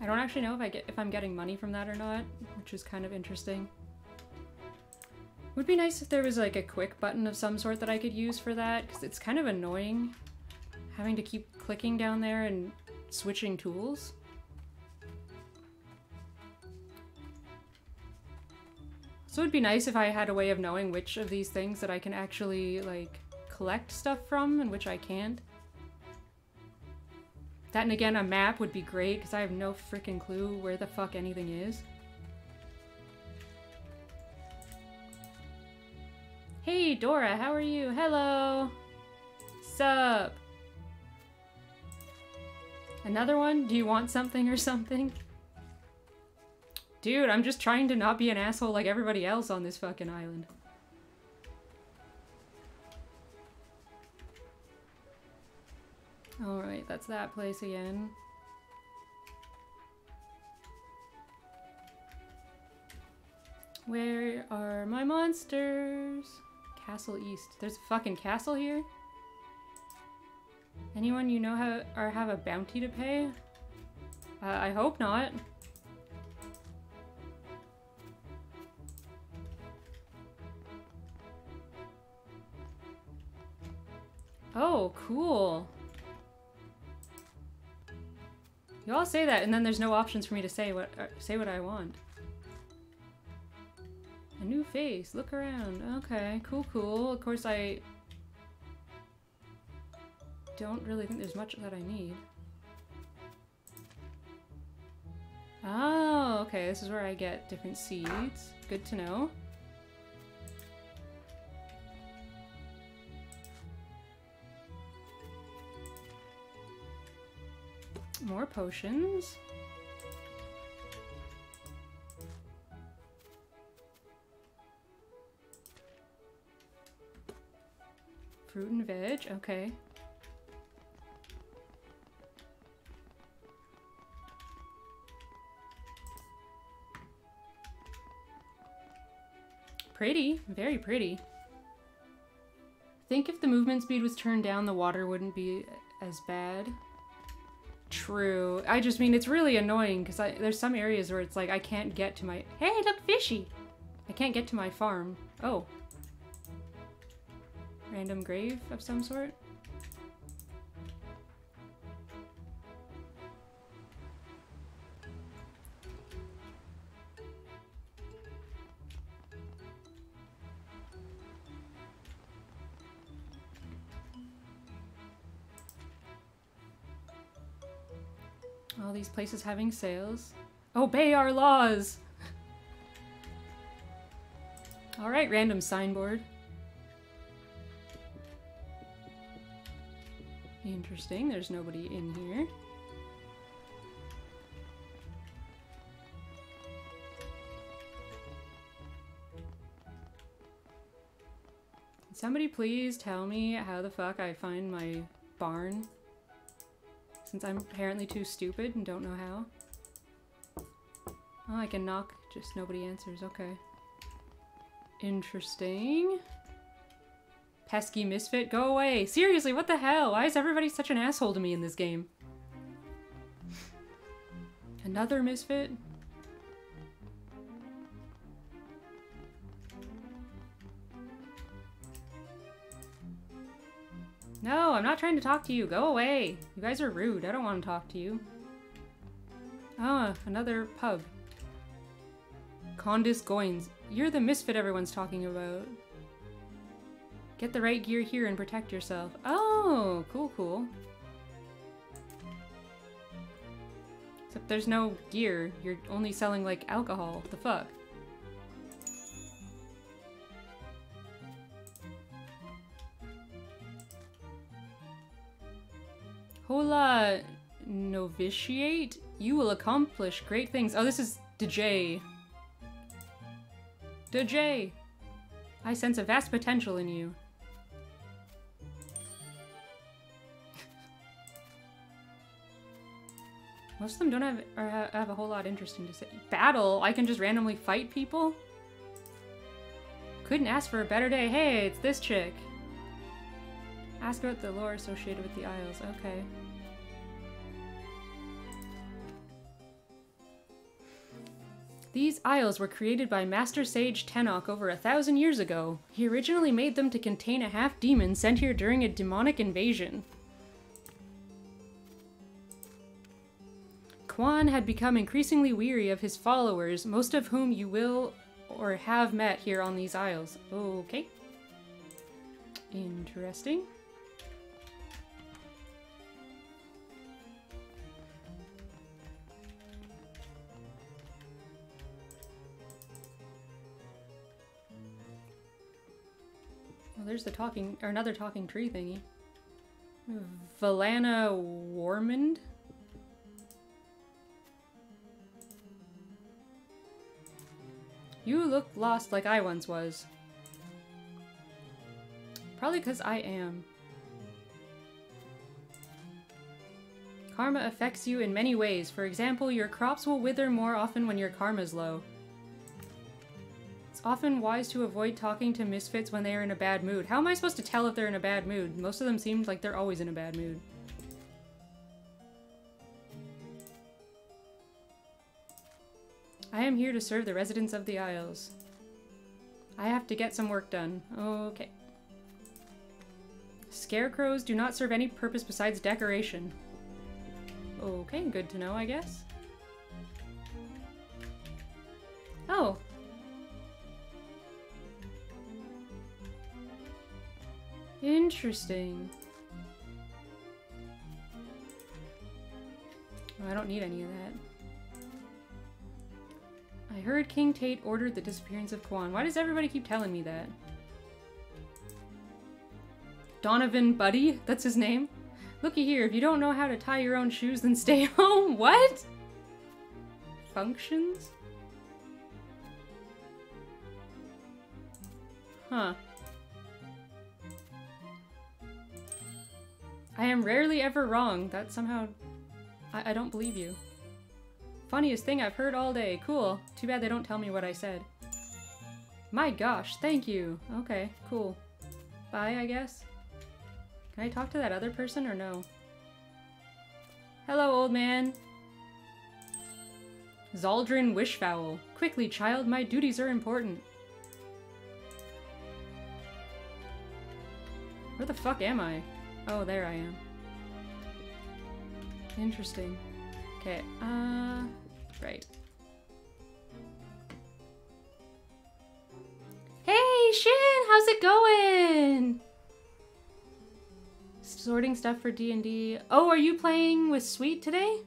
I don't actually know if I get if I'm getting money from that or not, which is kind of interesting. Would be nice if there was like a quick button of some sort that I could use for that, because it's kind of annoying having to keep clicking down there and switching tools. So it'd be nice if I had a way of knowing which of these things that I can actually, like, collect stuff from and which I can't. That and again, a map would be great, because I have no freaking clue where the fuck anything is. Hey, Dora, how are you? Hello! Sup? Another one? Do you want something or something? Dude, I'm just trying to not be an asshole like everybody else on this fucking island. Alright, that's that place again. Where are my monsters? Castle East. There's a fucking castle here? Anyone you know have, or have a bounty to pay? Uh, I hope not. Oh, cool. You all say that, and then there's no options for me to say what uh, say what I want. New face. Look around. Okay, cool, cool. Of course, I don't really think there's much that I need. Oh, okay, this is where I get different seeds. Good to know. More potions. Fruit and veg, okay. Pretty, very pretty. think if the movement speed was turned down, the water wouldn't be as bad. True. I just mean, it's really annoying because there's some areas where it's like I can't get to my- Hey, look, fishy! I can't get to my farm. Oh. Random grave of some sort? All these places having sales. Obey our laws! Alright, random signboard. Interesting, there's nobody in here. Somebody please tell me how the fuck I find my barn? Since I'm apparently too stupid and don't know how. Oh, I can knock, just nobody answers, okay. Interesting. Pesky misfit, go away! Seriously, what the hell? Why is everybody such an asshole to me in this game? Another misfit? No, I'm not trying to talk to you. Go away. You guys are rude. I don't want to talk to you. Ah, another pub. Condis Goins. You're the misfit everyone's talking about. Get the right gear here and protect yourself. Oh, cool, cool. Except there's no gear. You're only selling, like, alcohol. What the fuck? Hola, novitiate? You will accomplish great things. Oh, this is DJ. DJ! I sense a vast potential in you. Most of them don't have or have a whole lot interesting to say. Battle? I can just randomly fight people? Couldn't ask for a better day. Hey, it's this chick. Ask about the lore associated with the Isles. Okay. These isles were created by Master Sage Tenok over a thousand years ago. He originally made them to contain a half-demon sent here during a demonic invasion. Quan had become increasingly weary of his followers, most of whom you will or have met here on these isles. Okay. Interesting. Well, there's the talking, or another talking tree thingy. Valana Warmond? You look lost like I once was. Probably because I am. Karma affects you in many ways. For example, your crops will wither more often when your karma's low It's often wise to avoid talking to misfits when they are in a bad mood. How am I supposed to tell if they're in a bad mood? Most of them seem like they're always in a bad mood. I am here to serve the residents of the Isles. I have to get some work done. Okay. Scarecrows do not serve any purpose besides decoration. Okay, good to know, I guess. Oh! Interesting. Oh, I don't need any of that. I heard King Tate ordered the disappearance of Kwan. Why does everybody keep telling me that? Donovan Buddy? That's his name? Looky here, if you don't know how to tie your own shoes, then stay home. What? Functions? Huh. I am rarely ever wrong. That somehow... I, I don't believe you. Funniest thing I've heard all day. Cool. Too bad they don't tell me what I said. My gosh, thank you. Okay, cool. Bye, I guess. Can I talk to that other person or no? Hello, old man. Zaldrin Wishfowl. Quickly, child, my duties are important. Where the fuck am I? Oh, there I am. Interesting. Okay, uh... Right. Hey, Shin! How's it going? Sorting stuff for D&D. Oh, are you playing with Sweet today?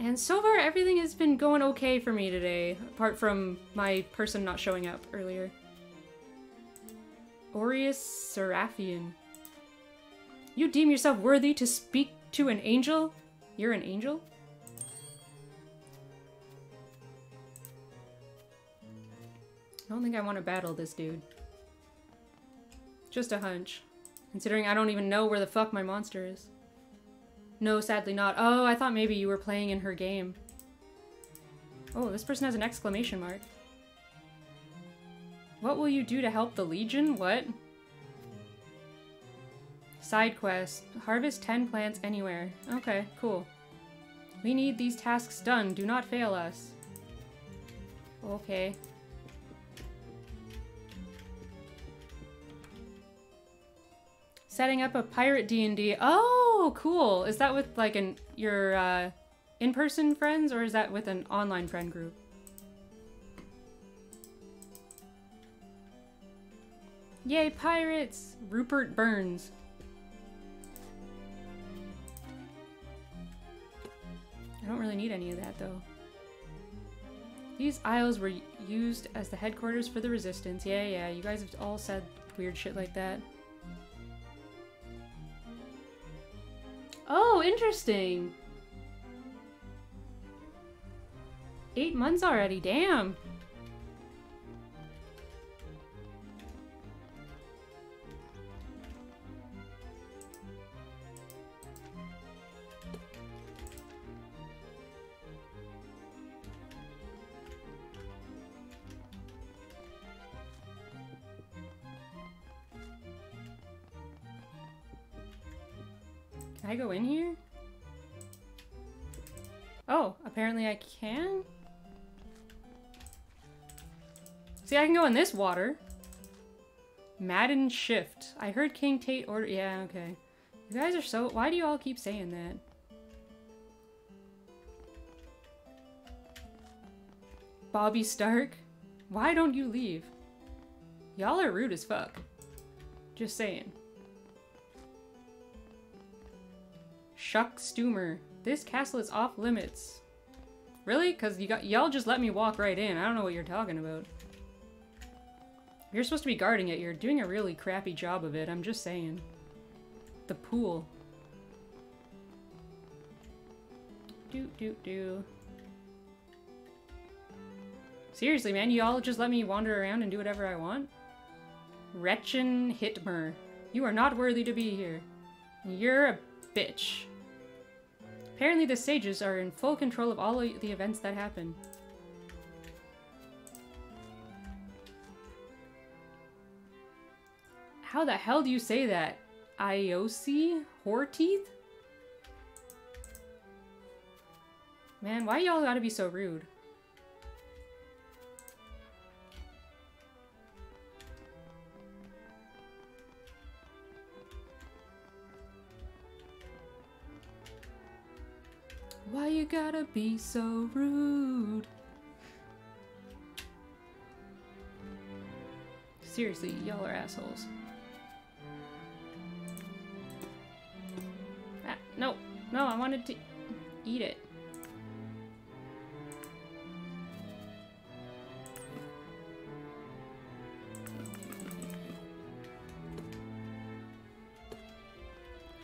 And so far, everything has been going okay for me today, apart from my person not showing up earlier. Aureus Seraphian. You deem yourself worthy to speak to an angel? You're an angel? I don't think I want to battle this dude. Just a hunch. Considering I don't even know where the fuck my monster is. No, sadly not. Oh, I thought maybe you were playing in her game. Oh, this person has an exclamation mark. What will you do to help the Legion? What? Side quest. Harvest 10 plants anywhere. Okay, cool. We need these tasks done. Do not fail us. Okay. Setting up a pirate D&D. Oh, cool. Is that with like an your uh, in-person friends or is that with an online friend group? Yay, pirates! Rupert Burns. I don't really need any of that though. These isles were used as the headquarters for the resistance. Yeah, yeah, you guys have all said weird shit like that. Oh, interesting. Eight months already, damn. I go in here? Oh, apparently I can? See, I can go in this water. Madden Shift. I heard King Tate order- yeah, okay. You guys are so- why do you all keep saying that? Bobby Stark? Why don't you leave? Y'all are rude as fuck. Just saying. Shuck Stoomer. This castle is off limits. Really? Because you got y'all just let me walk right in. I don't know what you're talking about. You're supposed to be guarding it. You're doing a really crappy job of it. I'm just saying. The pool. Do do do. Seriously, man, you all just let me wander around and do whatever I want? Wretchen Hitmer. You are not worthy to be here. You're a bitch. Apparently the sages are in full control of all the events that happen. How the hell do you say that? Iosi? Horteeth? Man, why y'all gotta be so rude? Why you gotta be so rude? Seriously, y'all are assholes. Ah. No, no, I wanted to eat it.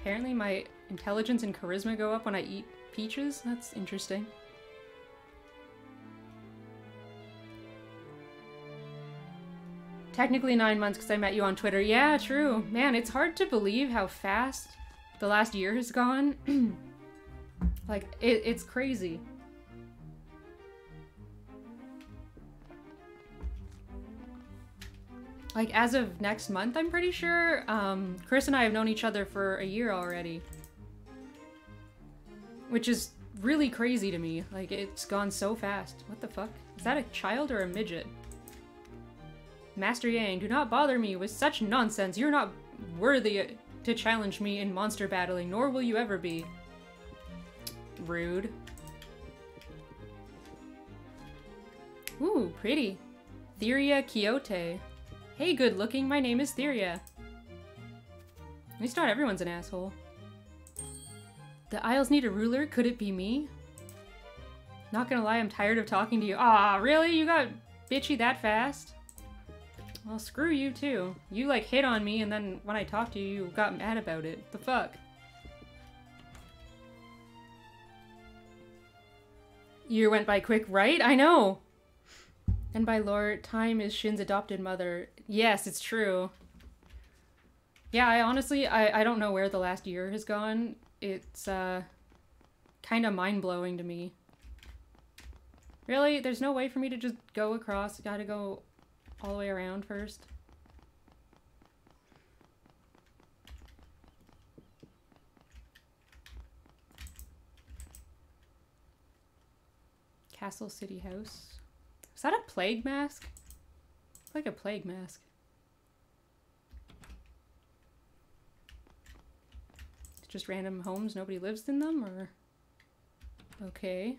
Apparently my intelligence and charisma go up when I eat peaches? That's interesting. Technically nine months because I met you on Twitter. Yeah, true. Man, it's hard to believe how fast the last year has gone. like, it, it's crazy. Like, as of next month, I'm pretty sure, um, Chris and I have known each other for a year already. Which is really crazy to me. Like, it's gone so fast. What the fuck? Is that a child or a midget? Master Yang, do not bother me with such nonsense. You're not worthy to challenge me in monster battling, nor will you ever be. Rude. Ooh, pretty. Theria Quixote. Hey, good looking, my name is Theria. At least not everyone's an asshole. The Isles need a ruler, could it be me? Not gonna lie, I'm tired of talking to you. Ah, really? You got bitchy that fast? Well, screw you too. You like hit on me and then when I talked to you, you got mad about it. The fuck? Year went by quick, right? I know! And by lore, time is Shin's adopted mother. Yes, it's true. Yeah, I honestly, I, I don't know where the last year has gone. It's, uh, kind of mind-blowing to me. Really? There's no way for me to just go across? Gotta go all the way around first? Castle City House. Is that a plague mask? It's like a plague mask. Just random homes, nobody lives in them, or? Okay.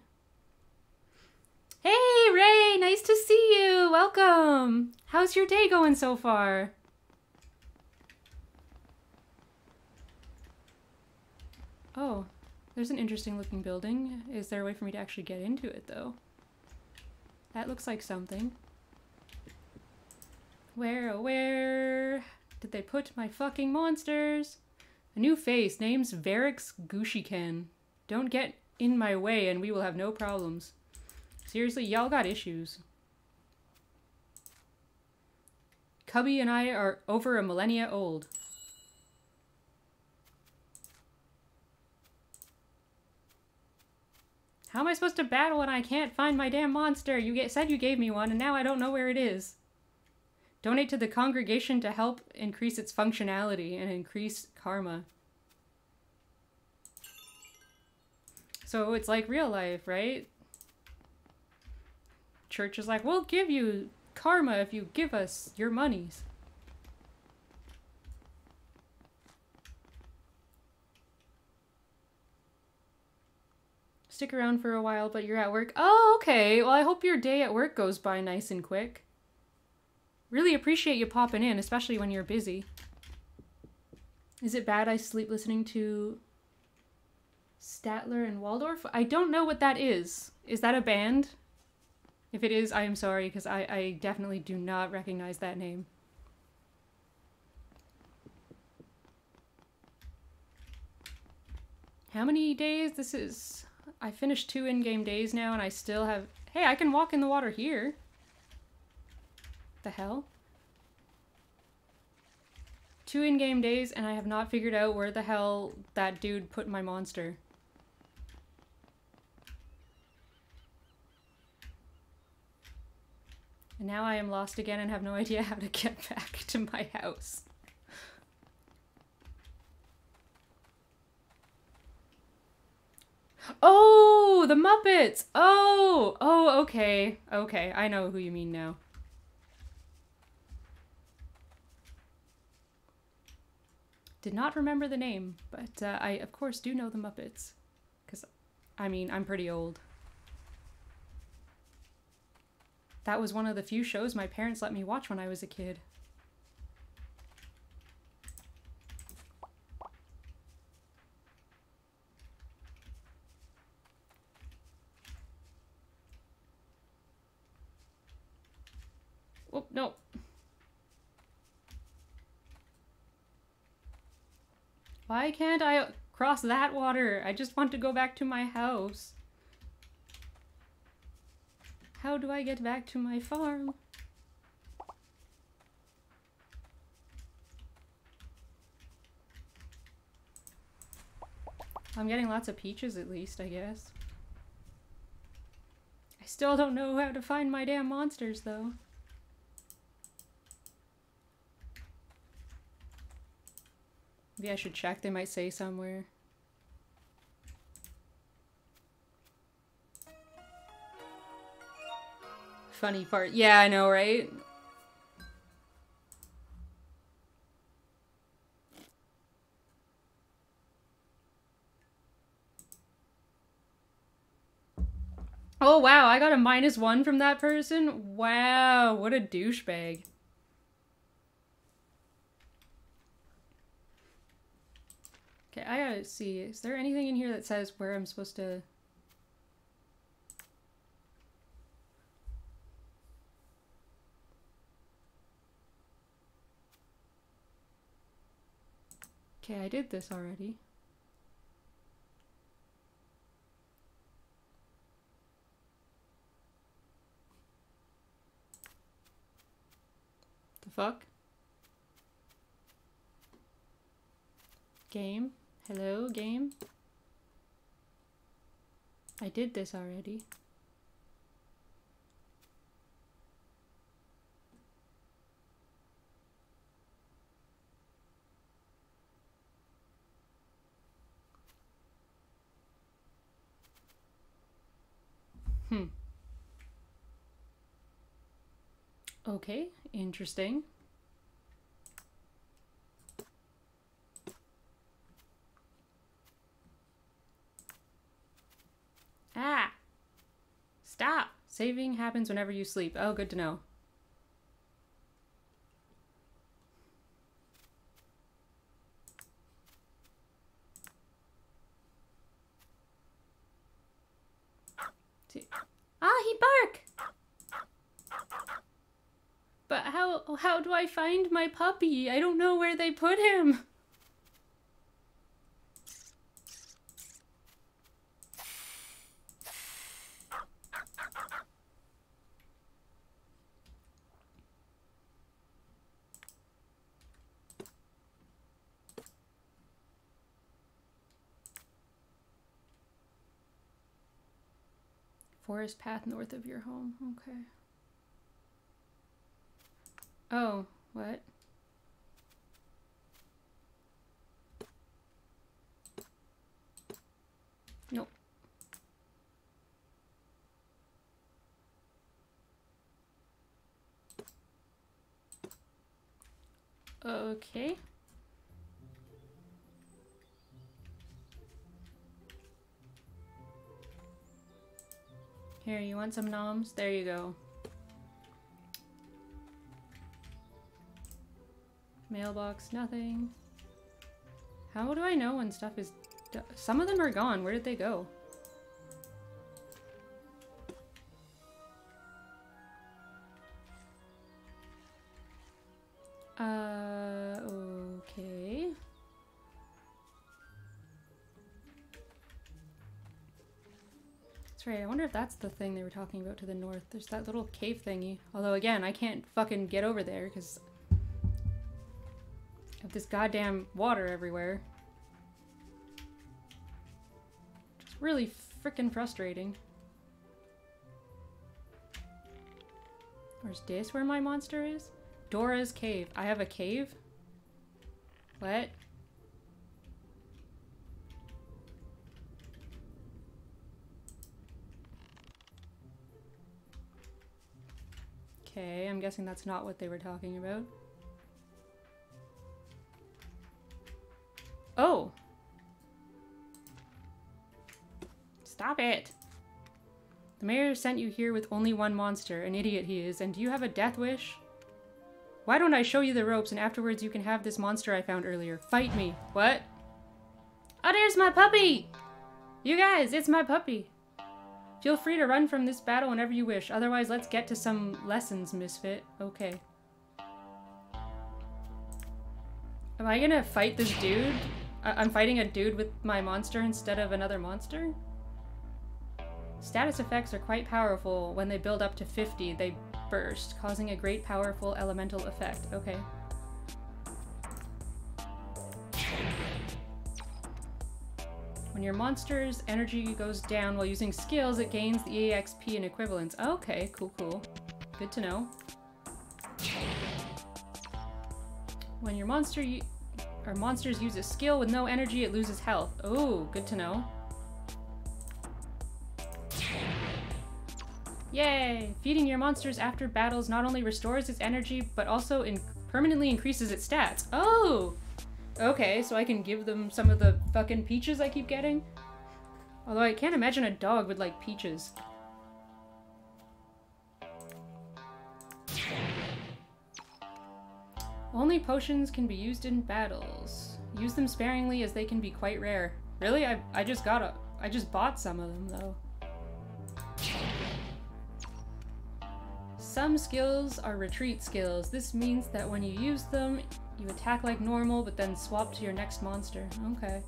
Hey, Ray! Nice to see you! Welcome! How's your day going so far? Oh, there's an interesting looking building. Is there a way for me to actually get into it, though? That looks like something. Where, oh where did they put my fucking monsters? A new face, name's Varix Gushiken. Don't get in my way and we will have no problems. Seriously, y'all got issues. Cubby and I are over a millennia old. How am I supposed to battle when I can't find my damn monster? You get, said you gave me one, and now I don't know where it is. Donate to the congregation to help increase its functionality and increase karma. So it's like real life, right? church is like, we'll give you karma if you give us your monies. Stick around for a while, but you're at work. Oh, okay. Well, I hope your day at work goes by nice and quick. Really appreciate you popping in, especially when you're busy. Is it bad I sleep listening to Statler and Waldorf? I don't know what that is. Is that a band? If it is, I am sorry, because I, I definitely do not recognize that name. How many days? This is... I finished two in-game days now, and I still have... Hey, I can walk in the water here. The hell? Two in-game days, and I have not figured out where the hell that dude put my monster. And now I am lost again and have no idea how to get back to my house. Oh, the Muppets! Oh, oh, okay, okay, I know who you mean now. Did not remember the name, but uh, I of course do know the Muppets. Because, I mean, I'm pretty old. That was one of the few shows my parents let me watch when I was a kid. no. Why can't I cross that water? I just want to go back to my house. How do I get back to my farm? I'm getting lots of peaches at least, I guess. I still don't know how to find my damn monsters, though. Maybe I should check. They might say somewhere. Funny part. Yeah, I know, right? Oh wow, I got a minus one from that person? Wow, what a douchebag. Okay, I gotta see. Is there anything in here that says where I'm supposed to... Okay, I did this already. The fuck? Game? Hello, game? I did this already. Hmm. Okay, interesting. Ah! Stop! Saving happens whenever you sleep. Oh, good to know. Ah, he bark! But how how do I find my puppy? I don't know where they put him. Forest path north of your home. Okay. Oh, what? Nope. Okay. Here, you want some noms? There you go. Mailbox, nothing. How do I know when stuff is... Some of them are gone. Where did they go? Uh, Right, I wonder if that's the thing they were talking about to the north. There's that little cave thingy. Although, again, I can't fucking get over there because of this goddamn water everywhere. It's really freaking frustrating. Where's this where my monster is? Dora's cave. I have a cave? What? Okay, I'm guessing that's not what they were talking about. Oh. Stop it. The mayor sent you here with only one monster, an idiot he is, and do you have a death wish? Why don't I show you the ropes and afterwards you can have this monster I found earlier. Fight me. What? Oh, there's my puppy! You guys, it's my puppy. Feel free to run from this battle whenever you wish. Otherwise, let's get to some lessons, Misfit. Okay. Am I gonna fight this dude? I am fighting a dude with my monster instead of another monster? Status effects are quite powerful. When they build up to 50, they burst, causing a great powerful elemental effect. Okay. When your monster's energy goes down while using skills, it gains the EXP and equivalents. Okay, cool, cool. Good to know. When your monster or monsters use a skill with no energy, it loses health. Oh, good to know. Yay! Feeding your monsters after battles not only restores its energy, but also in permanently increases its stats. Oh! Okay, so I can give them some of the fucking peaches I keep getting? Although I can't imagine a dog would like peaches. Only potions can be used in battles. Use them sparingly as they can be quite rare. Really? I, I just got a- I just bought some of them though. Some skills are retreat skills. This means that when you use them, you attack like normal, but then swap to your next monster. Okay.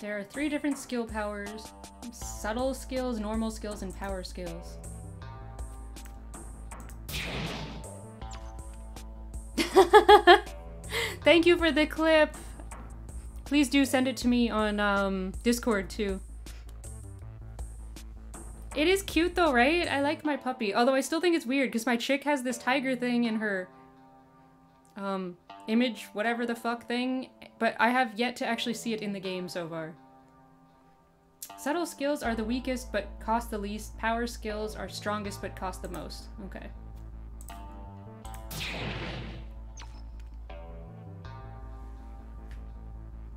There are three different skill powers. Subtle skills, normal skills, and power skills. Thank you for the clip! Please do send it to me on um, Discord too. It is cute though, right? I like my puppy. Although I still think it's weird because my chick has this tiger thing in her um, image, whatever the fuck thing, but I have yet to actually see it in the game so far. Subtle skills are the weakest but cost the least. Power skills are strongest but cost the most. Okay.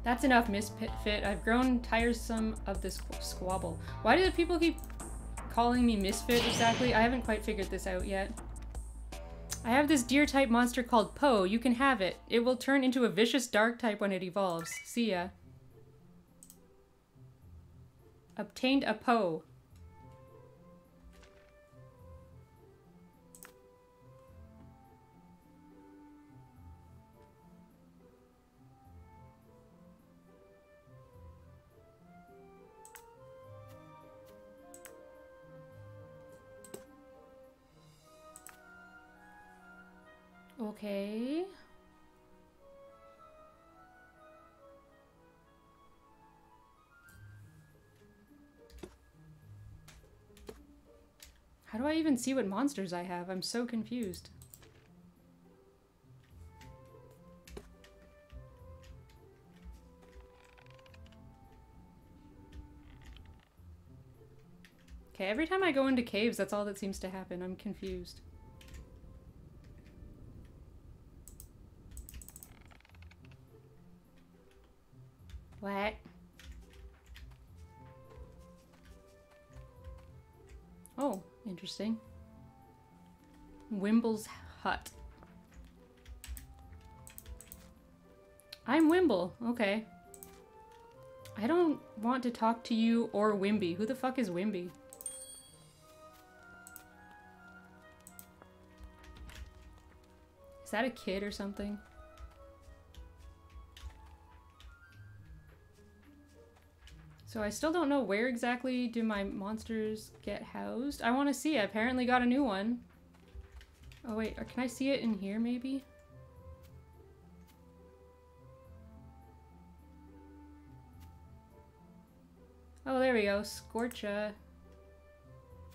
That's enough, Misfit. I've grown tiresome of this squabble. Why do the people keep calling me Misfit exactly? I haven't quite figured this out yet. I have this deer-type monster called Poe. You can have it. It will turn into a vicious dark type when it evolves. See ya. Obtained a Poe. Okay. How do I even see what monsters I have? I'm so confused. Okay, every time I go into caves, that's all that seems to happen. I'm confused. What? Oh, interesting. Wimble's hut. I'm Wimble. Okay. I don't want to talk to you or Wimby. Who the fuck is Wimby? Is that a kid or something? So I still don't know where exactly do my monsters get housed. I want to see. I apparently got a new one. Oh wait, uh, can I see it in here maybe? Oh, there we go. Scorcha.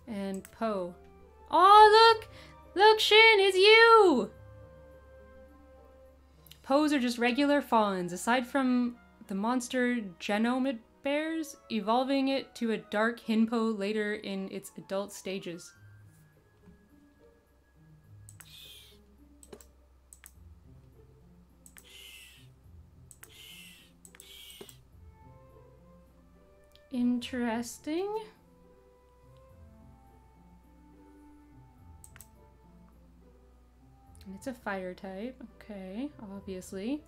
And Poe. Oh, look! Look, Shin, it's you! Poes are just regular fawns. Aside from the monster Genomid bears, evolving it to a dark Hinpo later in its adult stages. Interesting. And it's a fire type. Okay, obviously.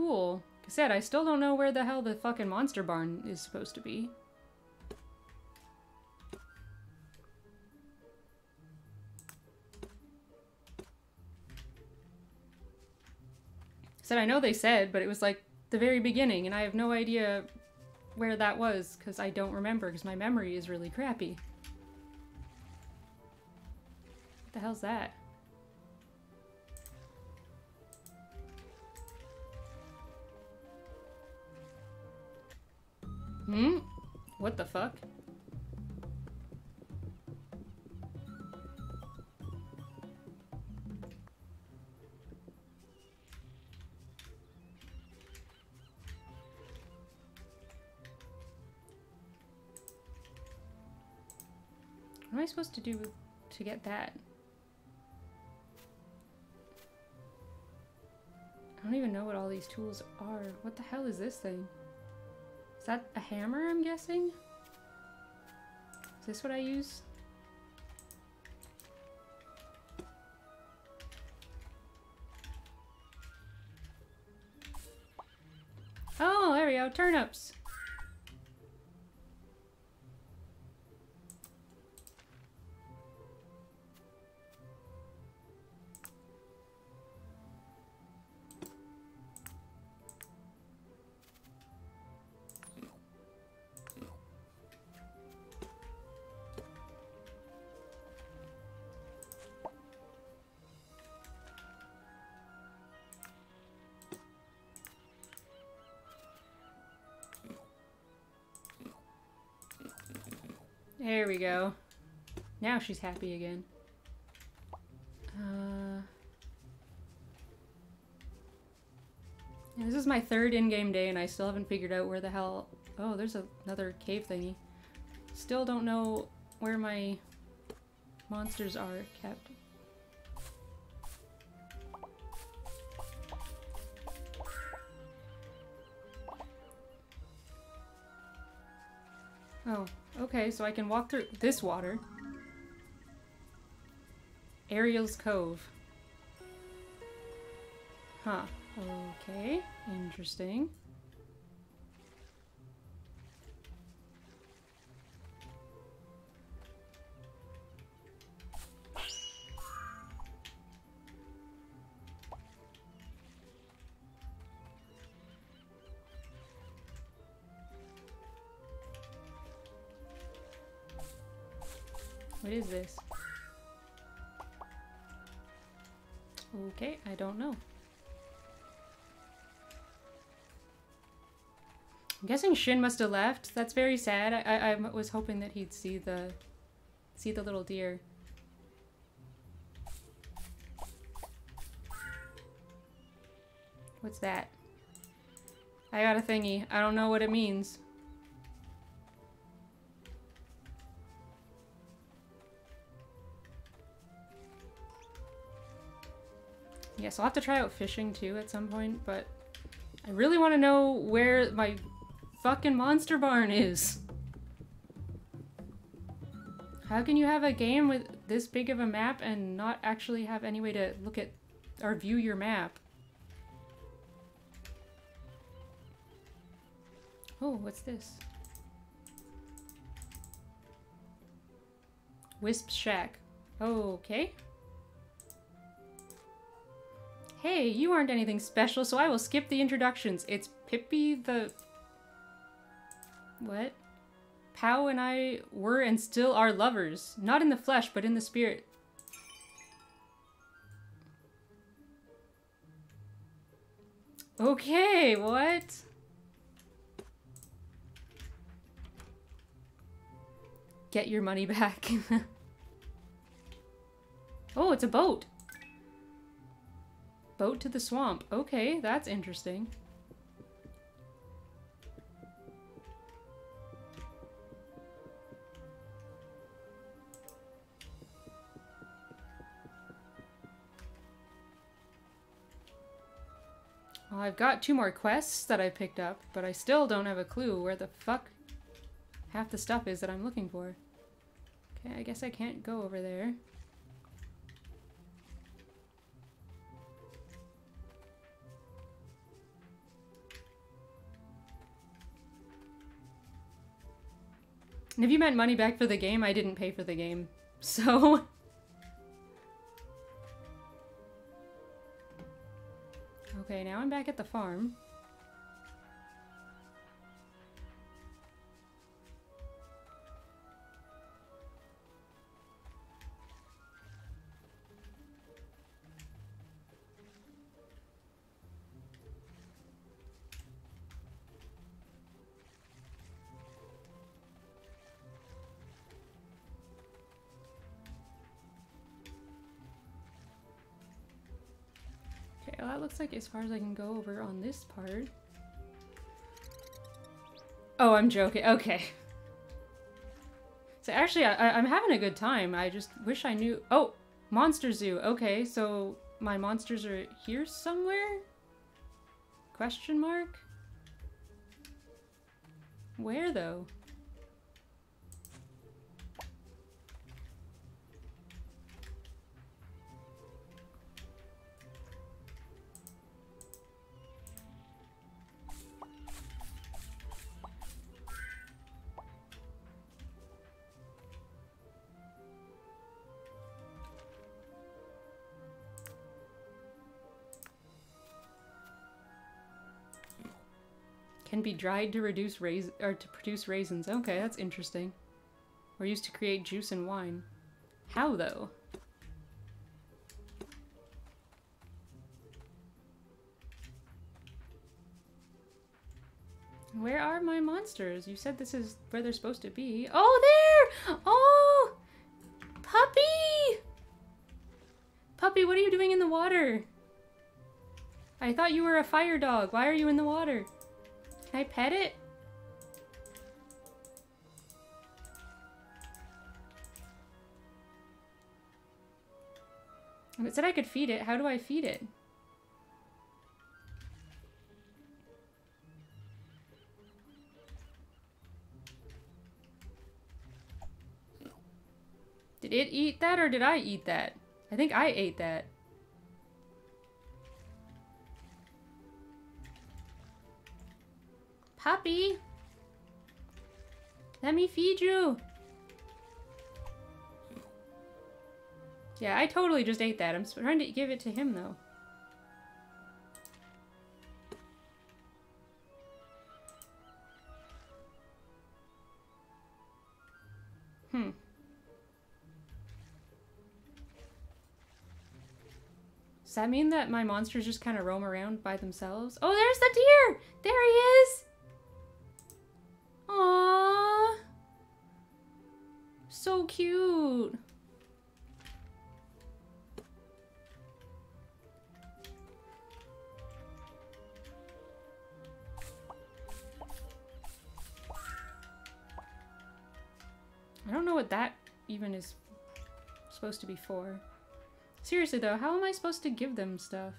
Cool. Like I said, I still don't know where the hell the fucking monster barn is supposed to be. Said I know they said, but it was like the very beginning, and I have no idea where that was because I don't remember because my memory is really crappy. What the hell's that? Hmm? What the fuck? What am I supposed to do to get that? I don't even know what all these tools are. What the hell is this thing? Is that a hammer, I'm guessing? Is this what I use? Oh, there we go, turnips. We go. Now she's happy again. Uh, this is my third in-game day and I still haven't figured out where the hell... Oh, there's a, another cave thingy. Still don't know where my monsters are kept. Oh, okay, so I can walk through this water. Ariel's Cove. Huh. Okay, interesting. This? Okay, I don't know. I'm guessing Shin must have left. That's very sad. I, I, I was hoping that he'd see the see the little deer. What's that? I got a thingy. I don't know what it means. Yes, I'll have to try out fishing too at some point, but I really want to know where my fucking monster barn is. How can you have a game with this big of a map and not actually have any way to look at or view your map? Oh, what's this? Wisp Shack. Okay. Hey, you aren't anything special, so I will skip the introductions. It's Pippi the... What? Pau and I were and still are lovers. Not in the flesh, but in the spirit. Okay, what? Get your money back. oh, it's a boat. Boat to the swamp. Okay, that's interesting. Well, I've got two more quests that I picked up, but I still don't have a clue where the fuck half the stuff is that I'm looking for. Okay, I guess I can't go over there. And if you meant money back for the game, I didn't pay for the game. So... Okay, now I'm back at the farm. Like as far as I can go over on this part. Oh, I'm joking. Okay. So actually, I, I'm having a good time. I just wish I knew... Oh! Monster Zoo. Okay, so my monsters are here somewhere? Question mark? Where, though? Can be dried to reduce rais or to produce raisins. Okay, that's interesting. Or used to create juice and wine. How though? Where are my monsters? You said this is where they're supposed to be. Oh, there! Oh! Puppy! Puppy, what are you doing in the water? I thought you were a fire dog. Why are you in the water? Can I pet it? And it said I could feed it. How do I feed it? Did it eat that or did I eat that? I think I ate that. Puppy! Let me feed you! Yeah, I totally just ate that. I'm trying to give it to him, though. Hmm. Does that mean that my monsters just kind of roam around by themselves? Oh, there's the deer! There he is! Aww. So cute. I don't know what that even is supposed to be for. Seriously though, how am I supposed to give them stuff?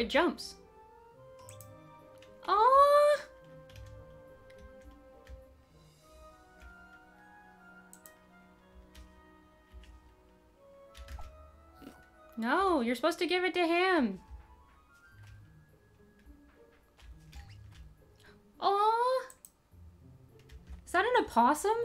It jumps. Oh. No, you're supposed to give it to him. Oh. Is that an opossum?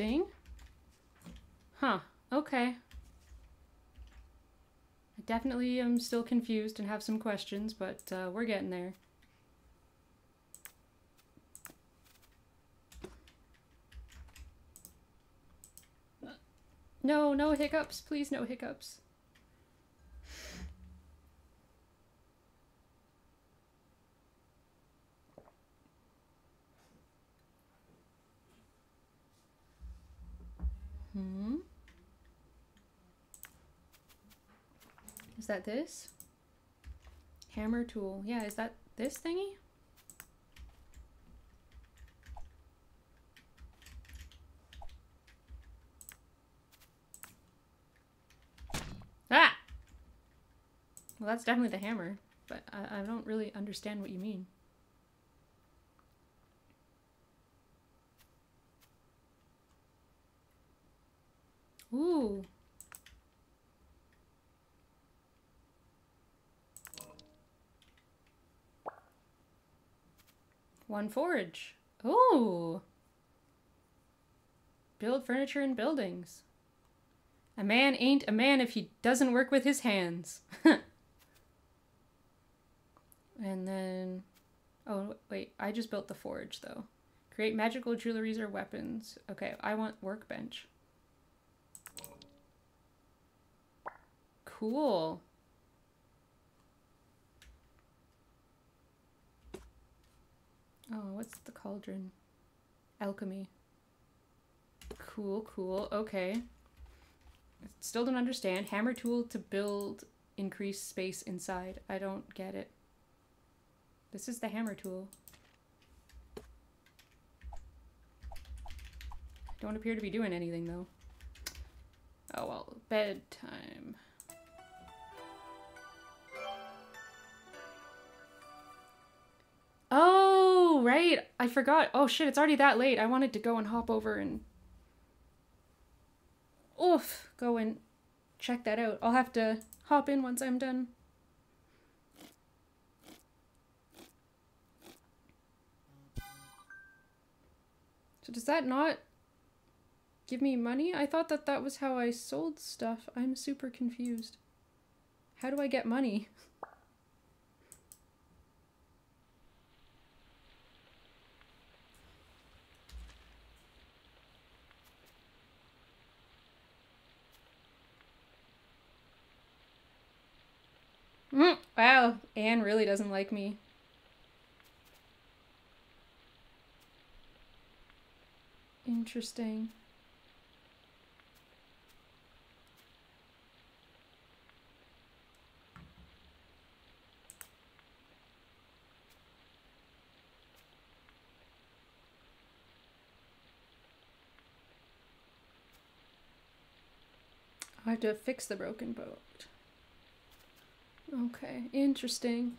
Interesting. Huh. Okay. I definitely am still confused and have some questions, but uh, we're getting there. No, no hiccups. Please, no hiccups. Hmm. Is that this? Hammer tool. Yeah, is that this thingy? Ah! Well, that's definitely the hammer, but I, I don't really understand what you mean. Ooh. One forge. Ooh. Build furniture and buildings. A man ain't a man if he doesn't work with his hands. and then... Oh, wait. I just built the forge, though. Create magical jewelries or weapons. Okay, I want workbench. Cool. Oh, what's the cauldron? Alchemy. Cool, cool. Okay. Still don't understand. Hammer tool to build increased space inside. I don't get it. This is the hammer tool. Don't appear to be doing anything though. Oh well, bedtime. Oh, right. I forgot. Oh shit, it's already that late. I wanted to go and hop over and oof, go and check that out. I'll have to hop in once I'm done. So does that not give me money? I thought that that was how I sold stuff. I'm super confused. How do I get money? wow, Anne really doesn't like me. Interesting. I have to fix the broken boat. Okay, interesting.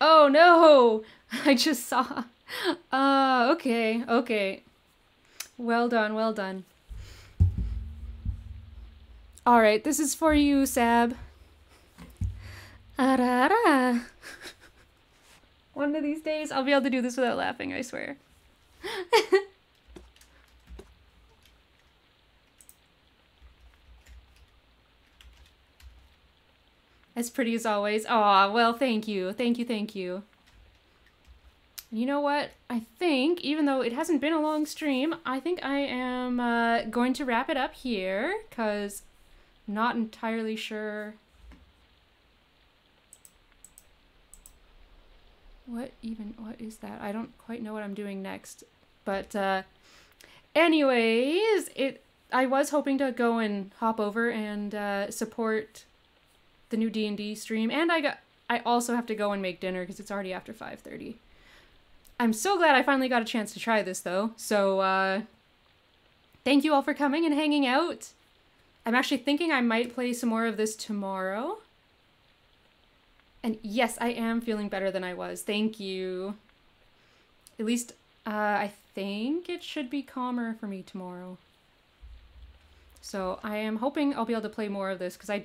Oh no! I just saw. Uh, okay, okay. Well done, well done. Alright, this is for you, Sab. Arara. One of these days, I'll be able to do this without laughing, I swear. As pretty as always. Aw, well, thank you. Thank you, thank you. You know what? I think, even though it hasn't been a long stream, I think I am uh, going to wrap it up here, because not entirely sure what even, what is that? I don't quite know what I'm doing next. But, uh, anyways, it, I was hoping to go and hop over and uh, support the new D&D stream and I got I also have to go and make dinner because it's already after 5:30. I'm so glad I finally got a chance to try this though. So uh thank you all for coming and hanging out. I'm actually thinking I might play some more of this tomorrow. And yes, I am feeling better than I was. Thank you. At least uh, I think it should be calmer for me tomorrow. So I am hoping I'll be able to play more of this because I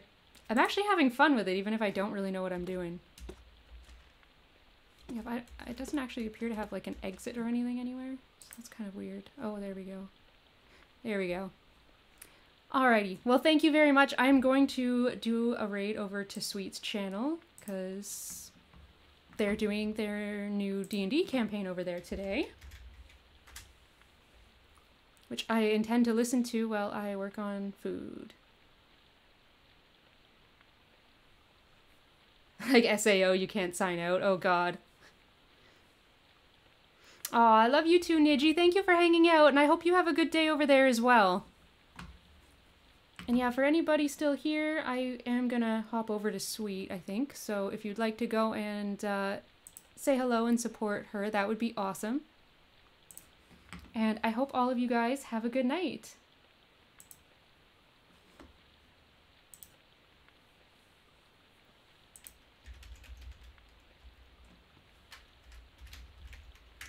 I'm actually having fun with it, even if I don't really know what I'm doing. Yeah, but it doesn't actually appear to have like an exit or anything anywhere. So that's kind of weird. Oh, there we go. There we go. Alrighty. Well, thank you very much. I'm going to do a raid over to Sweet's channel because they're doing their new D&D campaign over there today. Which I intend to listen to while I work on food. Like SAO, you can't sign out. Oh god. Aw, I love you too, Niji. Thank you for hanging out, and I hope you have a good day over there as well. And yeah, for anybody still here, I am gonna hop over to Sweet, I think. So if you'd like to go and uh, say hello and support her, that would be awesome. And I hope all of you guys have a good night.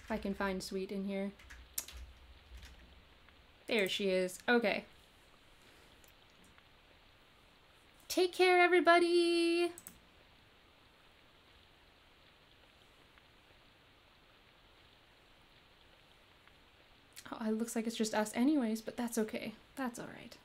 If I can find Sweet in here. There she is. Okay. Take care, everybody! Oh, it looks like it's just us anyways, but that's okay. That's alright.